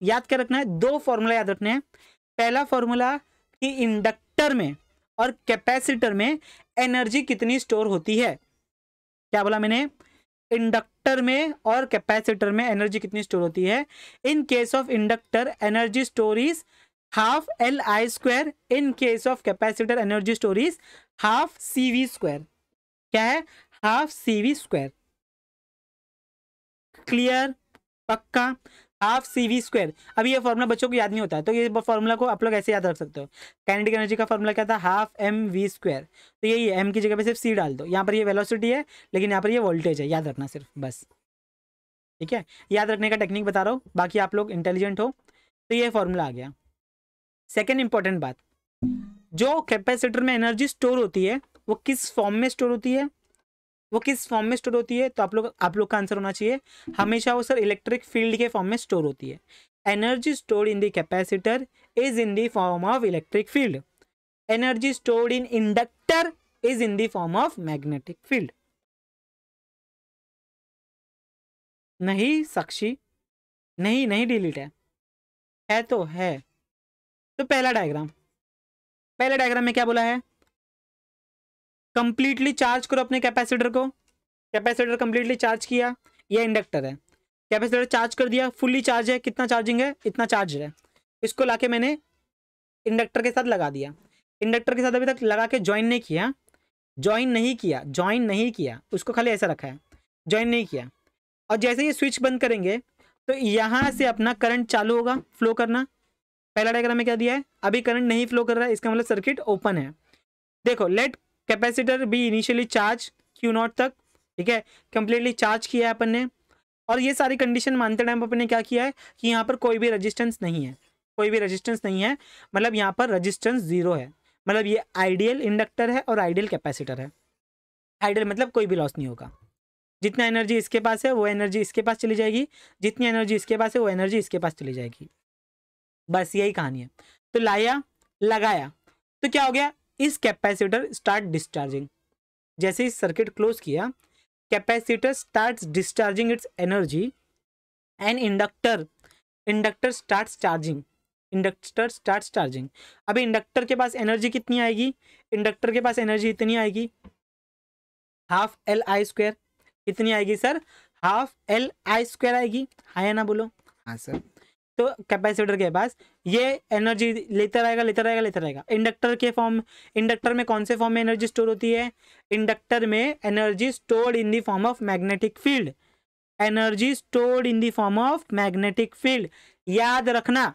याद क्या रखना है? दो फॉर्मूला याद रखने हैं। पहला फॉर्मूला कि इंडक्टर में और कैपेसिटर में एनर्जी कितनी स्टोर होती है। क्या बोला मैंने? इंडक्टर में और कैपेसिटर में एनर्जी कितनी स्टोर होती है? In case of inductor, energy stores, half L I square. In case of capacitor, energy stores, half C V square. क्या है? Half C V square. Clear? पक्का? हाफ़ सी वी स्क्वायर अभी ये formula बच्चों को याद नहीं होता है तो ये फॉर्मूला को आप लोग ऐसे याद रख सकते हो। कैनेटिक एनर्जी का फॉर्मूला क्या था? हाफ़ एम वी स्क्वायर तो यही है एम की जगह पे सिर्फ़ सी डाल दो। यहाँ पर ये वेलोसिटी है, लेकिन यहाँ पर ये वोल्टेज है, याद रखना सिर्फ़, बस। ठीक है? याद रखने का टेक्निक बता रहा हूँ, बाकी आप लोग इंटेलिजेंट हो। तो ये फॉर्मूला आ गया। सेकेंड इंपॉर्टेंट बात, जो कैपेसिटर में एनर्जी स्टोर होती है, वो किस फॉर्म में स्टोर होती है? वो किस फॉर्म में स्टोर होती है तो आप लोग आप लोग का आंसर होना चाहिए। हमेशा वो सर इलेक्ट्रिक फ़ील्ड के फॉर्म में स्टोर होती है। Energy stored in the capacitor is in the form of electric field energy stored in inductor is in the form of magnetic field नहीं, साक्षी। नहीं नहीं डिलीट है। है तो है। तो पहला डायग्राम पहले डायग्राम में क्या बोला है? कंप्लीटली चार्ज करो अपने कैपेसिटर को। कैपेसिटर कंप्लीटली चार्ज किया यह इंडक्टर है। कैपेसिटर चार्ज कर दिया फुल्ली चार्ज है, कितना चार्जिंग है? इतना चार्ज है। इसको लाके मैंने इंडक्टर के साथ लगा दिया। इंडक्टर के साथ अभी तक लगा के ज्वाइन नहीं किया। ज्वाइन नहीं किया ज्वाइन नहीं किया। उसको खाली ऐसा रखा है। ज्वाइन नहीं किया। और जैसे ये स्विच बंद करेंगे तो यहाँ से अपना करंट चालू होगा फ्लो करना। पहला डायग्राम में क्या दिया है? अभी करंट नहीं फ्लो कर रहा है, इसका मतलब सर्किट ओपन है। देखो लेट कैपेसिटर भी इनिशियली चार्ज क्यू नॉट तक, ठीक है? कंप्लीटली चार्ज किया है अपन ने। और ये सारी कंडीशन मानते टाइम अपन ने क्या किया है? कि यहाँ पर कोई भी रजिस्टेंस नहीं है। कोई भी रजिस्टेंस नहीं है। मतलब यहाँ पर रजिस्टेंस ज़ीरो है। मतलब ये आइडियल इंडक्टर है और आइडियल कैपेसिटर है। आइडियल मतलब कोई भी लॉस नहीं होगा। जितना एनर्जी इसके पास है, वो एनर्जी इसके पास चली जाएगी। जितनी एनर्जी इसके पास है, वो एनर्जी इसके पास चली जाएगी। बस यही कहानी है। तो लाया, लगाया। तो क्या हो गया? इस कैपेसिटर स्टार्ट डिस्चार्जिंग जैसे ही सर्किट क्लोज किया, capacitor start discharging its energy and inductor inductor start charging inductor start charging अभी इंडक्टर के पास एनर्जी कितनी आएगी? इंडक्टर के पास एनर्जी इतनी आएगी। हाफ़ एल आई स्क्वायर कितनी आएगी sir half L I square आएगी। हाँ ना बोलो? हाँ सर तो कैपेसिटर के पास ये एनर्जी लेता रहेगा लेता रहेगा लेता रहेगा। इंडक्टर के फॉर्म इंडक्टर में कौन से फॉर्म में एनर्जी स्टोर होती है? इंडक्टर में energy stored in the form of magnetic field energy stored in the form of magnetic field याद रखना।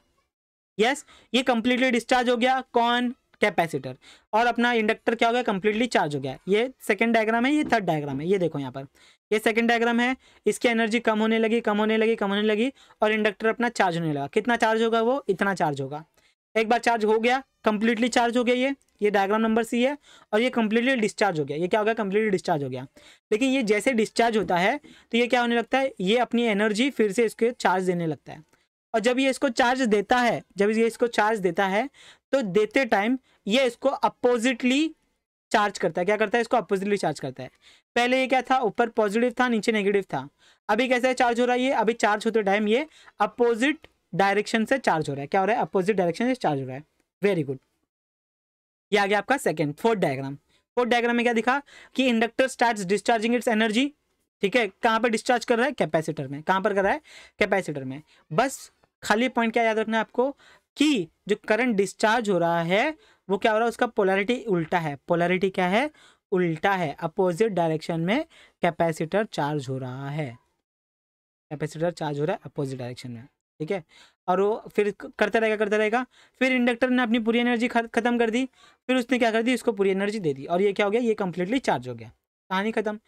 यस yes, ये कंप्लीटली डिस्चार्ज हो गया। कौन? कैपेसिटर। और अपना इंडक्टर क्या हो गया? कंप्लीटली चार्ज हो गया। ये सेकंड डायग्राम है, ये थर्ड डायग्राम है। ये देखो यहाँ पर। ये सेकंड डायग्राम है, इसकी एनर्जी कम होने लगी, कम होने लगी, कम होने लगी और इंडक्टर अपना चार्ज होने लगा। कितना चार्ज होगा वो? इतना चार्ज होगा। एक बार चार्ज हो गया कंप्लीटली चार्ज हो गया ये। ये डायग्राम नंबर सी है और ये कंप्लीटली डिस्चार्ज हो गया। ये क्या हो गया? कंप्लीटली डिस्चार्ज हो गया। लेकिन ये जैसे डिस्चार्ज होता है तो ये क्या होने लगता है? ये अपनी एनर्जी फिर से इसके चार्ज देने लगता है। और जब ये इसको चार्ज देता है, जब ये इसको चार्ज देता है तो देते टाइम ये इसको अपोजिटली चार्ज करता है। क्या करता है? इसको अपोजिटली चार्ज करता है। पहले ये क्या था? ऊपर पॉजिटिव था, नीचे नेगेटिव था। अभी कैसे चार्ज हो रहा है ये? अभी चार्ज होते टाइम ये अपोजिट डायरेक्शन से चार्ज हो रहा है। क्या हो रहा है? अपोजिट डायरेक्शन से चार्ज हो रहा है। वेरी गुड ये आ गया आपका second fourth diagram fourth diagram में क्या दिखा? कि inductor start discharging its energy ठीक है? कहाँ पर डिस्चार्ज कर रहा है? कैपेसिटर में। कहाँ पर कर रहा है? कैपेसिटर में। बस खाली पॉइंट क्या याद रखना है आपको? कि जो करंट डिस्चार्ज हो रहा है, वो क्या हो रहा है? उसका पोलैरिटी उल्टा है। पोलैरिटी क्या है? उल्टा है। अपोजिट डायरेक्शन में कैपेसिटर चार्ज हो रहा है। कैपेसिटर चार्ज हो रहा है अपोजिट डायरेक्शन में। ठीक है? और वो फिर करता रहेगा करता रहेगा। फिर इंडक्टर ने अपनी पूरी एनर्जी खत्म कर दी। फिर उसने क्या कर दी? उसको पूरी एनर्जी दे दी। और ये क्या हो गया? ये कंप्लीटली चार्ज हो गया। कहानी खत्म।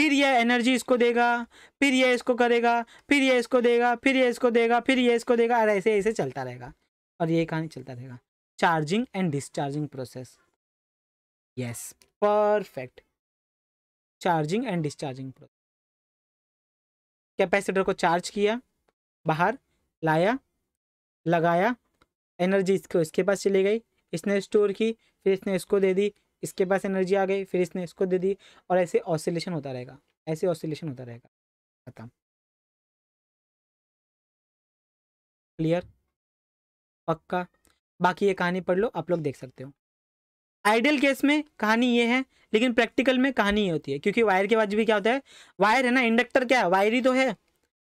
फिर यह एनर्जी इसको देगा, फिर यह इसको करेगा, फिर यह इसको देगा, फिर यह इसको देगा, फिर यह इसको देगा और ऐसे ऐसे चलता रहेगा। और ये कहानी चलता रहेगा। Charging and discharging process yes perfect charging and discharging process capacitor को चार्ज किया, बाहर लाया, लगाया एनर्जी इसको, इसके पास चली गई, इसने स्टोर की, फिर इसने इसको दे दी इसके पास एनर्जी आ गई, फिर इसने इसको दे दी और ऐसे ऑसिलेशन होता रहेगा, ऐसे ऑसिलेशन होता रहेगा। खत्म। क्लियर? पक्का? बाकी ये कहानी पढ़ लो, आप लोग देख सकते हो। आइडियल केस में कहानी ये है, लेकिन प्रैक्टिकल में कहानी ये होती है, क्योंकि वायर के बाद भी क्या होता है, वायर है ना, इंडक्टर क्या है, वायर ही तो है।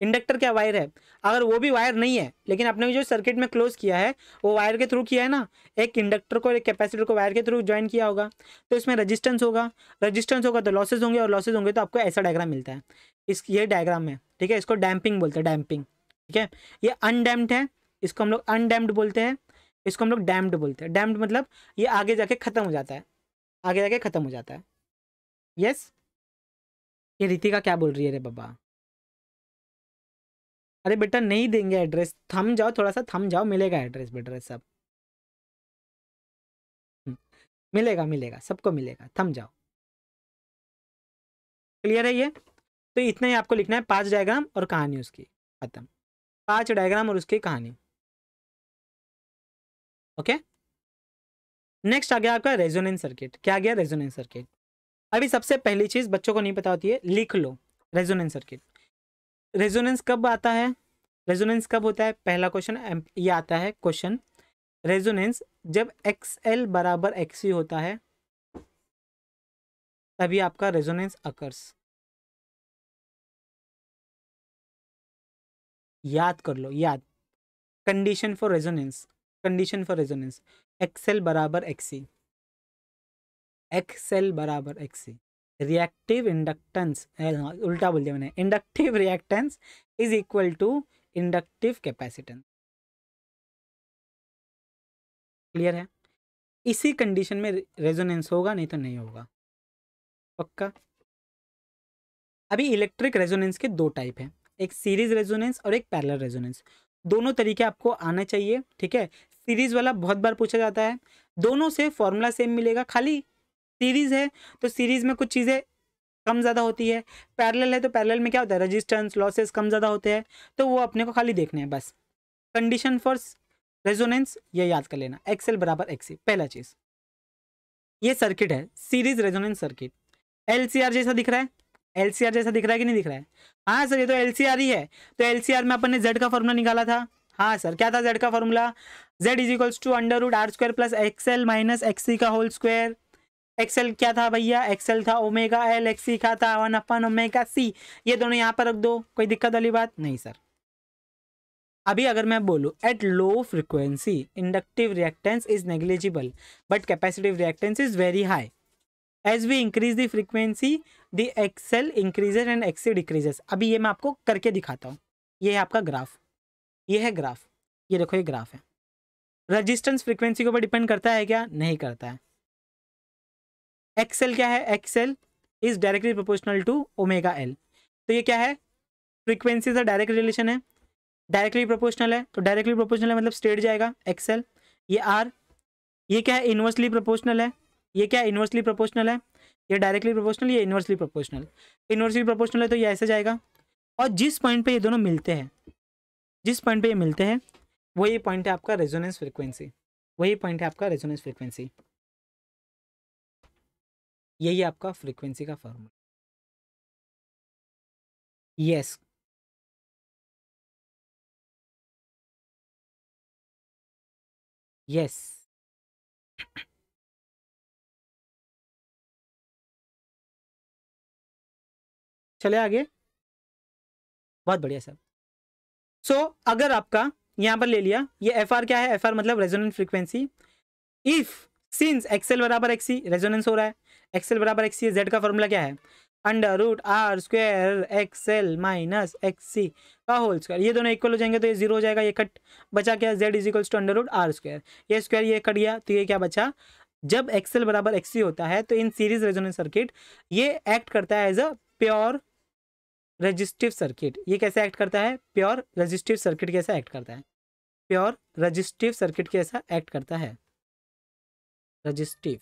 इंडक्टर क्या वायर है? अगर वो भी वायर नहीं है, लेकिन आपने जो सर्किट में क्लोज किया है, वो वायर के थ्रू किया है ना, एक इंडक्टर को, एक कैपेसिटर को वायर के थ्रू ज्वाइन किया होगा तो इसमें रजिस्टेंस होगा। रजिस्टेंस होगा तो लॉसेज होंगे और लॉसेज होंगे तो आपको ऐसा डायग्राम मिलता है। इस, ये डायग्राम है, ठीक है? इसको डैम्पिंग बोलते हैं डैम्पिंग ठीक है? ये अनडैम्ड है, इसको हम लोग अनडैम्ड बोलते हैं, इसको हम लोग डैम्ड बोलते हैं। डैम्ड मतलब ये आगे जाके ख़त्म हो जाता है, आगे जाके ख़त्म हो जाता है। यस ये रितिका क्या बोल रही है रे बाबा? अरे बेटा नहीं देंगे एड्रेस थम जाओ थोड़ा सा थम जाओ मिलेगा एड्रेस बेटा सब। हम्म, मिलेगा मिलेगा सबको मिलेगा थम जाओ। क्लियर है ये? तो इतना ही आपको लिखना है पाँच डायग्राम और कहानी उसकी खत्म। पाँच डायग्राम और उसकी कहानी। ओके नेक्स्ट आ गया आपका रेजोनेंस सर्किट क्या आ गया रेजोनेंस सर्किट अभी सबसे पहली चीज़ बच्चों को नहीं पता होती है लिख लो रेजोनेंस सर्किट रेजोनेंस कब आता है? रेजोनेंस कब होता है? पहला क्वेश्चन ये आता है क्वेश्चन। रेजोनेंस जब एक्स एल बराबर एक्ससी होता है, तभी आपका रेजोनेंस अकर्स। याद कर लो, याद। Condition for resonance, condition for resonance. XL बराबर एक्सी एक्सएल बराबर एक्सी रिएक्टिव इंडक्टेंस उल्टा बोल दिया मैंने inductive reactance is equal to inductive capacitance clear है? इसी कंडीशन में रेजोनेंस होगा, नहीं तो नहीं होगा। पक्का? अभी इलेक्ट्रिक रेजोनेंस के दो टाइप हैं। एक सीरीज़ रेजोनेंस और एक पैरेलल रेजोनेंस दोनों तरीके आपको आना चाहिए, ठीक है? सीरीज़ वाला बहुत बार पूछा जाता है। दोनों से फॉर्मूला सेम मिलेगा, खाली सीरीज़ है तो सीरीज़ में कुछ चीज़ें कम ज़्यादा होती है। पैरेलल है तो पैरेलल में क्या होता है? रजिस्टेंस लॉसेस कम ज़्यादा होते हैं तो वो अपने को खाली देखने हैं, बस। कंडीशन फॉर रेजोनेंस ये याद कर लेना। एक्सएल बराबर एक्सी पहला चीज़। ये सर्किट है सीरीज़ रेजोनेंस सर्किट एल जैसा दिख रहा है? एल जैसा दिख रहा है कि नहीं दिख रहा है? हाँ सर, ये तो एल ही है। तो एलसीआर में अपन ने जेड का फॉर्मूला निकाला था। हाँ सर, क्या था जेड का formula Z is equals to under root R square plus XL minus XC का होल स्क्वायर एक्सएल क्या था भैया? एक्सएल था ओमेगा एल एक्सी का था वन अपन ओमेगा सी ये दोनों यहाँ पर रख दो। कोई दिक्कत वाली बात? नहीं सर अभी अगर मैं बोलूँ at low frequency inductive reactance is negligible but capacitive reactance is very high as we increase the frequency the XL increases and XC decreases अभी ये मैं आपको करके दिखाता हूँ। ये है आपका ग्राफ ये है ग्राफ ये देखो, ये ग्राफ है। रजिस्टेंस फ्रीक्वेंसी के ऊपर डिपेंड करता है क्या? नहीं करता है। एक्सएल क्या है? XL is directly proportional to omega L तो ये क्या है? फ्रीक्वेंसी से डायरेक्ट रिलेशन है। डायरेक्टली प्रोपोर्शनल है। तो डायरेक्टली प्रोपोर्शनल है मतलब स्टेट जाएगा एक्सएल ये आर ये क्या है? इन्वर्सली प्रोपोर्शनल है। ये क्या इन्वर्सली प्रोपोर्शनल है। ये डायरेक्टली प्रोपोर्शनल ये इन्वर्सली प्रोपोर्शनल इन्वर्सली प्रोपोर्शनल है तो ये ऐसे जाएगा। और जिस पॉइंट पे ये दोनों मिलते हैं, जिस पॉइंट पे ये मिलते हैं, वही पॉइंट है आपका रेजोनेंस फ्रिक्वेंसी वही पॉइंट है आपका रेजोनेंस फ्रिक्वेंसी यही आपका फ्रीक्वेंसी का फॉर्मूला यस यस चले आगे. बहुत बढ़िया सर. सो so, अगर आपका यहाँ पर ले लिया ये एफ़ आर क्या है? एफ़ आर मतलब resonant frequency if since XL बराबर एक्सी रेजोनेंस हो रहा है. एक्सेल बराबर एक्सी जेड का फॉर्मूला क्या है? Under root R square XL minus X C का होल स्क्वायर। ये दोनों इक्वल हो जाएँगे तो ये ज़ीरो हो जाएगा, ये कट बचा क्या? Z is equals to under root R square ये स्क्वायर ये कट गया तो ये क्या बचा? जब एक्सेल बराबर एक्सी होता है तो इन सीरीज़ रेजोनेंस सर्किट ये एक्ट करता है as a pure resistive circuit ये कैसे एक्ट करता है? प्योर रजिस्टिव सर्किट कैसा एक्ट करता है? प्योर रजिस्टिव सर्किट कैसा एक्ट करता है? रजिस्टिव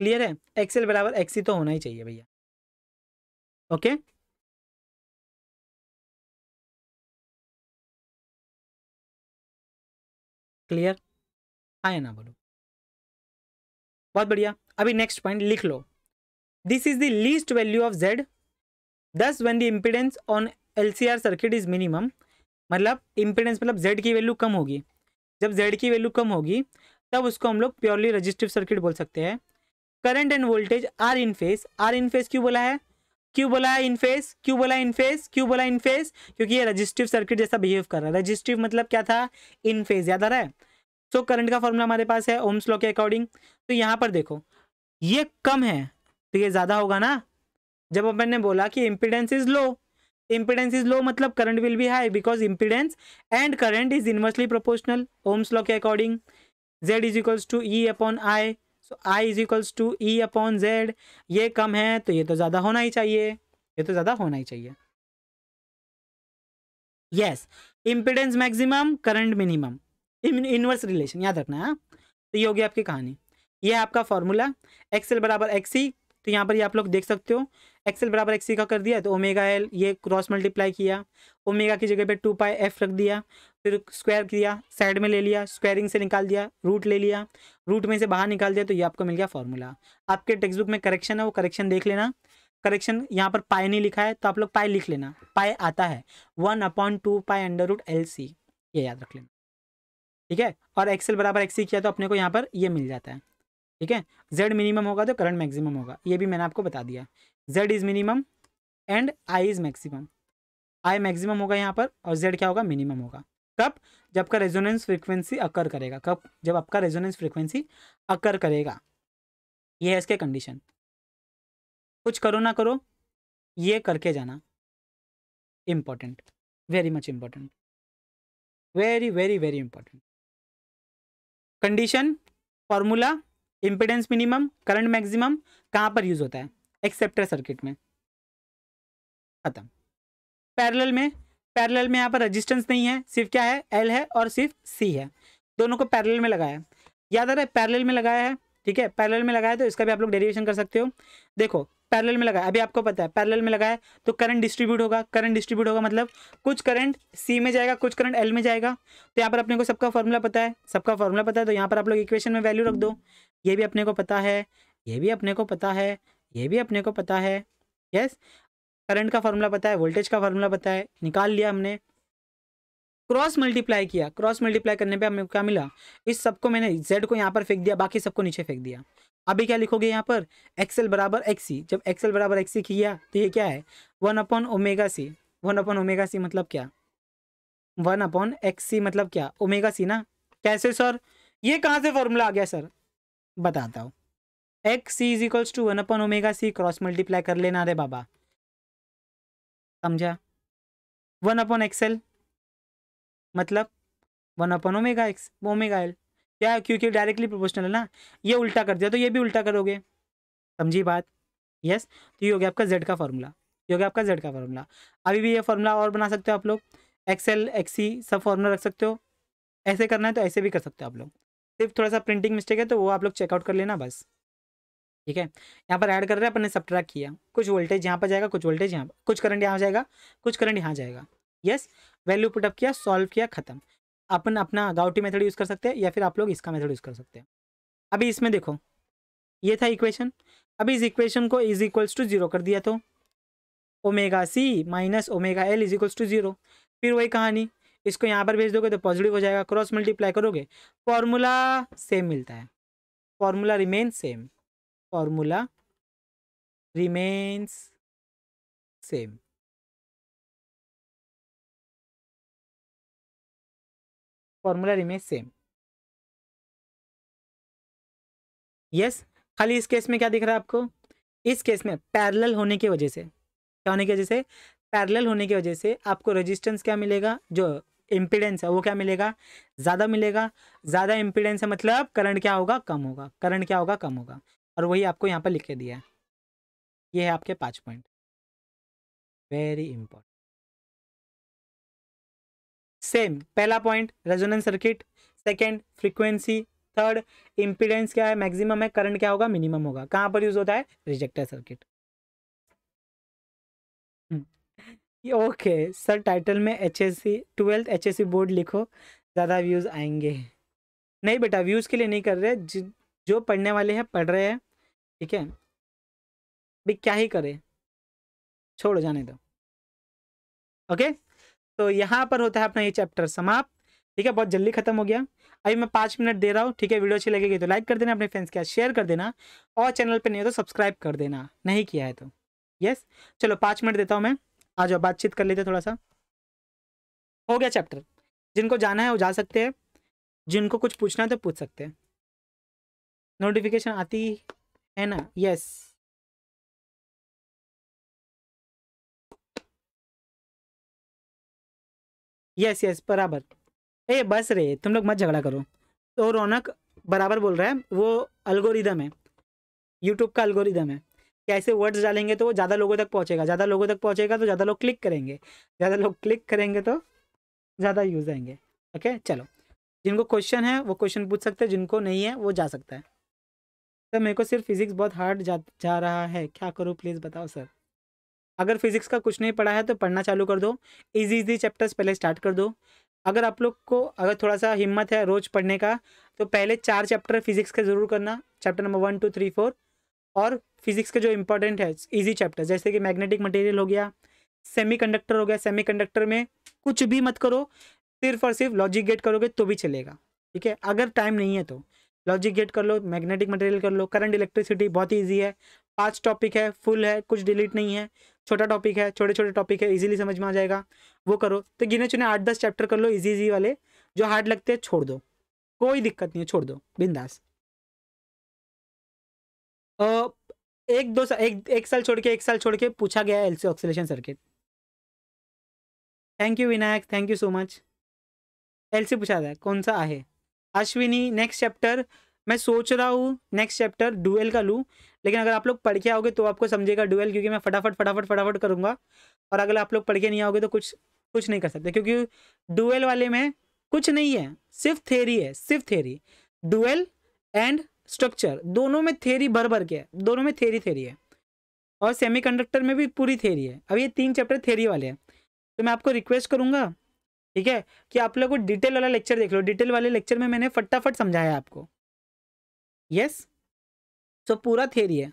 क्लियर है? एक्सेल बराबर एक्सी तो होना ही चाहिए भैया। ओके? क्लियर? हाँ ना बोलो। बहुत बढ़िया। अभी नेक्स्ट पॉइंट लिख लो। This is the least value of Z thus when the impedance on L C R circuit is minimum मतलब इम्पिडेंस मतलब जेड की वैल्यू कम होगी। जब जेड की वैल्यू कम होगी, तब उसको हम लोग प्योरली रजिस्टिव सर्किट बोल सकते हैं। Current and voltage are in phase. Are in phase क्यों बोला है? क्यों बोला है इन फेस? क्यों बोला इन फेस? क्यों बोला इन फेस? क्योंकि ये रजिस्टिव सर्किट जैसा बिहेव कर रहा है। रजिस्टिव मतलब क्या था? इन फेस याद आ रहा है? सो so, करंट का फॉर्मूला हमारे पास है ओम्स लॉ के अकॉर्डिंग तो यहाँ पर देखो ये कम है तो ये ज़्यादा होगा ना? जब अपन ने बोला कि impedance is low impedance is low मतलब current will be high because impedance and current is inversely proportional Ohm's law के according Z is equals to E upon I so I is equals to E upon Z ये कम है तो ये तो ज़्यादा होना ही चाहिए। ये तो ज़्यादा होना ही चाहिए। Yes impedance maximum current minimum inverse relation याद रखना, है? हाँ? तो ये होगी आपकी कहानी। ये आपका फॉर्मूला एक्सएल बराबर एक्सी तो यहाँ पर ये आप लोग देख सकते हो एक्सेल बराबर एक्सी का कर दिया तो ओमेगा एल ये क्रॉस मल्टीप्लाई किया ओमेगा की जगह पे टू पाई एफ़ रख दिया, फिर स्क्वायर किया साइड में ले लिया स्क्वायरिंग से निकाल दिया रूट ले लिया रूट में से बाहर निकाल दिया तो ये आपको मिल गया फॉर्मूला आपके टेक्स्ट बुक में करेक्शन है, वो करेक्शन देख लेना। करेक्शन यहाँ पर पाए नहीं लिखा है तो आप लोग पाए लिख लेना। पाए आता है one upon two pi under root L C ये याद रख लेना। ठीक है? और एक्सेल बराबर एक्सी किया तो अपने को यहाँ पर ये मिल जाता है। ठीक है? जेड मिनिमम होगा तो करंट मैक्सिमम होगा। ये भी मैंने आपको बता दिया Z is minimum and I is maximum I maximum होगा यहाँ पर और जेड क्या होगा? मिनिमम होगा। कब? जब का रेजोनेंस फ्रीक्वेंसी अकर करेगा। कब? जब आपका रेजोनेंस फ्रीक्वेंसी अकर करेगा। ये है इसके कंडीशन कुछ करो ना करो, ये करके जाना। Important very much important very very very important condition formula impedance minimum current maximum कहाँ पर यूज़ होता है? एक्सेप्टर सर्किट में। खत्म। पैरेलल में पैरेलल में यहाँ पर रेजिस्टेंस नहीं है, सिर्फ़ क्या है? एल है और सिर्फ़ सी है। दोनों को पैरेलल में लगाया याद आ रहा है? पैरेलल में लगाया है, ठीक है? पैरेलल में लगाया तो इसका भी आप लोग डेरिवेशन कर सकते हो। देखो पैरेलल में लगाया अभी आपको पता है पैरेलल में लगाया तो करंट डिस्ट्रीब्यूट होगा। करंट डिस्ट्रीब्यूट होगा मतलब कुछ करंट सी में जाएगा, कुछ करंट एल में जाएगा। तो यहाँ पर अपने को सबका फॉर्मूला पता है। सबका फॉर्मूला पता है तो यहाँ पर आप लोग इक्वेशन में वैल्यू रख दो। ये भी अपने को पता है, ये भी अपने को पता है, ये भी अपने को पता है। यस करंट का फॉर्मूला पता है, वोल्टेज का फॉर्मूला पता है, निकाल लिया हमने। क्रॉस मल्टीप्लाई किया, क्रॉस मल्टीप्लाई करने पे हमें क्या मिला? इस सबको मैंने जेड को यहाँ पर फेंक दिया, बाकी सबको नीचे फेंक दिया। अभी क्या लिखोगे यहाँ पर? एक्सएल बराबर एक्सी जब एक्सएल बराबर एक्सी किया तो ये क्या है? One upon omega C. One upon omega C मतलब क्या? वन अपॉन एक्ससी मतलब क्या? ओमेगा सी ना? कैसे सर? ये कहाँ से फॉर्मूला आ गया सर? बताता हूँ। X C is equals to one upon omega C cross multiply कर लेना रे बाबा। समझा? वन अपॉन एक्सएल मतलब one upon omega X omega L क्या? क्योंकि डायरेक्टली प्रोपोर्शनल है ना? ये उल्टा कर दिया तो ये भी उल्टा करोगे। समझी बात? यस तो ये हो गया आपका जेड का फॉर्मूला ये हो गया आपका जेड का फॉर्मूला अभी भी ये फॉर्मूला और बना सकते हो आप लोग। एक्सएल एक्सी सब फॉर्मूला रख सकते हो। ऐसे करना है तो ऐसे भी कर सकते हो आप लोग। सिर्फ़ थोड़ा सा प्रिंटिंग मिस्टेक है तो वो आप लोग चेकआउट कर लेना बस। ठीक है? यहाँ पर ऐड कर रहे हैं, अपन ने सब किया। कुछ वोल्टेज यहाँ पर जाएगा, कुछ वोल्टेज यहाँ कुछ करंट यहाँ जाएगा, कुछ करंट यहाँ जाएगा। यस वैल्यू पुटअप किया सॉल्व किया, खत्म। अपन अपना गाउटी मेथड यूज़ कर सकते हैं, या फिर आप लोग इसका मेथड यूज़ कर सकते हैं। अभी इसमें देखो, ये था इक्वेशन अभी इस इक्वेशन को इज़ इक्वल्स टू ज़ीरो कर दिया तो omega C minus omega L is equals to zero फिर वही कहानी इसको यहाँ पर भेज दोगे तो पॉजिटिव हो जाएगा। क्रॉस मल्टीप्लाई करोगे फॉर्मूला सेम मिलता है। Formula remain same formula remains same formula remain same yes खाली इस केस में क्या दिख रहा है आपको? इस केस में पैरेलल होने की वजह से। क्या होने की वजह से? पैरेलल होने की वजह से आपको रेजिस्टेंस क्या मिलेगा? जो इम्पिडेंस है, वो क्या मिलेगा? ज़्यादा मिलेगा। ज़्यादा इम्पिडेंस है मतलब करंट क्या होगा? कम होगा। करंट क्या होगा? कम होगा। और वही आपको यहाँ पर लिख के दिया है। ये है आपके पाँच पॉइंट वेरी इंपॉर्टेंट सेम पहला point resonance circuit second frequency third impedance क्या है? मैक्सिमम है। करंट क्या होगा? मिनिमम होगा। कहाँ पर यूज़ होता है? Rejector circuit okay, sir title में H S C twelfth H S C board लिखो, ज़्यादा व्यूज़ आएँगे। नहीं बेटा व्यूज़ के लिए नहीं कर रहे, जो पढ़ने वाले हैं, पढ़ रहे हैं, ठीक है? भी क्या ही करे? छोड़ जाने दो। ओके? तो यहाँ पर होता है अपना ये चैप्टर समाप्त, ठीक है? बहुत जल्दी खत्म हो गया। अभी मैं पाँच मिनट दे रहा हूँ, ठीक है? वीडियो अच्छी लगेगी तो लाइक कर देना, अपने फ्रेंड्स के साथ शेयर कर देना, और चैनल पर नहीं हो तो सब्सक्राइब कर देना। नहीं किया है तो। यस चलो, पाँच मिनट देता हूँ मैं। आ जाओ, बातचीत कर लेते थोड़ा सा। हो गया चैप्टर जिनको जाना है वो जा सकते हैं। जिनको कुछ पूछना है तो पूछ सकते हैं। नोटिफिकेशन आती है ना? यस यस यस बराबर। ए, बस रे, तुम लोग मत झगड़ा करो। तो रौनक बराबर बोल रहा है, वो अल्गोरिदम है। यूट्यूब का अल्गोरिदम है। कैसे वर्ड्स डालेंगे तो वो ज़्यादा लोगों तक पहुँचेगा। ज़्यादा लोगों तक पहुँचेगा तो ज़्यादा लोग क्लिक करेंगे। ज़्यादा लोग क्लिक करेंगे तो ज़्यादा यूज़ आएँगे। ओके चलो। जिनको क्वेश्चन है, वो क्वेश्चन पूछ सकते हैं। जिनको नहीं है, वो जा सकता है। सर, मेरे को सिर्फ़ फिजिक्स बहुत हार्ड जा जा रहा है। क्या करूँ? प्लीज़ बताओ सर अगर फिजिक्स का कुछ नहीं पढ़ा है तो पढ़ना चालू कर दो। इजी इजी चैप्टर्स पहले स्टार्ट कर दो। अगर आप लोग को, अगर थोड़ा सा हिम्मत है रोज़ पढ़ने का तो पहले चार चैप्टर फिजिक्स के ज़रूर करना। Chapter number one two three four और फिजिक्स के जो इंपॉर्टेंट है इजी चैप्टर जैसे कि मैग्नेटिक मटेरियल हो गया सेमीकंडक्टर हो गया सेमीकंडक्टर में कुछ भी मत करो, सिर्फ़ और सिर्फ़ लॉजिक गेट करोगे तो भी चलेगा, ठीक है? अगर टाइम नहीं है तो। लॉजिक गेट कर लो मैग्नेटिक मटेरियल कर लो करंट इलेक्ट्रिसिटी बहुत ही ईजी है पाँच टॉपिक है फुल है, कुछ डिलीट नहीं है, छोटा टॉपिक है, छोटे छोटे टॉपिक है इजीली समझ में आ जाएगा, वो करो। तो गिने चुने आठ दस चैप्टर कर लो इजी इजी वाले, जो हार्ड लगते हैं, छोड़ दो, कोई दिक्कत नहीं है, छोड़ दो, बिंदास। एक दो साल एक एक साल छोड़ के, एक साल छोड़ के पूछा गया L C oscillation circuit thank you Vinayak thank you so much L C पूछा था कौन सा है अश्विनी नेक्स्ट चैप्टर मैं सोच रहा हूँ नेक्स्ट चैप्टर डुएल का लूँ, लेकिन अगर आप लोग पढ़ के आओगे तो आपको समझेगा डुएल क्योंकि मैं फटाफट फटाफट फटाफट करूँगा, और अगर आप लोग पढ़ के नहीं आओगे तो कुछ कुछ नहीं कर सकते, क्योंकि डुएल वाले में कुछ नहीं है, सिर्फ़ थेरी है, सिर्फ़ थेरी डुएल एंड स्ट्रक्चर दोनों में थेरी भर भर के है, दोनों में थेरी थेरी है। और सेमीकंडक्टर में भी पूरी थेरी है। अब ये तीन चैप्टर थेरी वाले हैं। तो मैं आपको रिक्वेस्ट करूँगा, ठीक है, कि आप लोग को डिटेल वाला लेक्चर देख लो। डिटेल वाले लेक्चर में मैंने फटाफट समझाया आपको। यस तो पूरा थेरी है।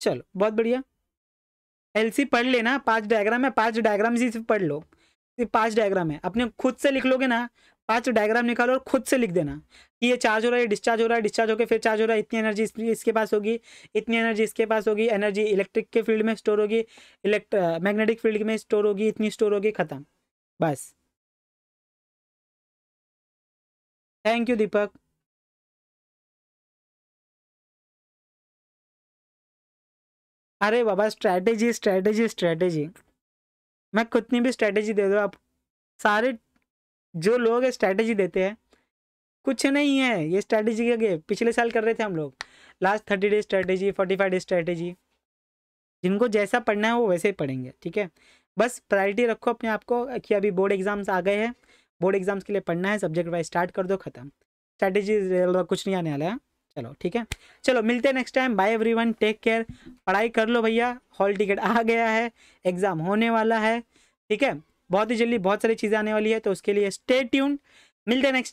चलो, बहुत बढ़िया। एलसी पढ़ लेना, पाँच डायग्राम है, पाँच डायग्राम सिर्फ़ पढ़ लो। पाँच डायग्राम है। अपने खुद से लिख लोगे ना पाँच डायग्राम निकालो और खुद से लिख देना। कि ये चार्ज हो रहा है डिस्चार्ज हो रहा है डिस्चार्ज होकर फिर चार्ज हो रहा है, इतनी एनर्जी इसके पास होगी, इतनी एनर्जी इसके पास होगी एनर्जी इलेक्ट्रिक के फ़ील्ड में स्टोर होगी इलेक्ट मैग्नेटिक फ़ील्ड में स्टोर होगी, इतनी स्टोर होगी, खत्म। बस। Thank you Deepak. अरे बाबा स्ट्रैटेजी स्ट्रैटेजी स्ट्रैटेजी मैं कितनी भी स्ट्रैटेजी दे दो, आप सारे जो लोग स्ट्रैटेजी देते हैं, कुछ नहीं है, ये स्ट्रैटेजी के पिछले साल कर रहे थे हम लोग। Last thirty days strategy forty five days strategy जिनको जैसा पढ़ना है वो वैसे ही पढ़ेंगे, ठीक है? बस प्रायोरिटी रखो अपने आप को कि अभी बोर्ड एग्ज़ाम्स आ गए हैं बोर्ड एग्ज़ाम्स के लिए पढ़ना है सब्जेक्ट वाइज स्टार्ट कर दो, खत्म। स्ट्रैटेजी कुछ नहीं आने वाला है। चलो, ठीक है? चलो, मिलते हैं next time bye everyone take care पढ़ाई कर लो भैया। हॉल टिकट आ गया है। एग्ज़ाम होने वाला है, ठीक है? बहुत ही जल्दी बहुत सारी चीज़ें आने वाली है तो उसके लिए स्टे ट्यून मिलते हैं नेक्स्ट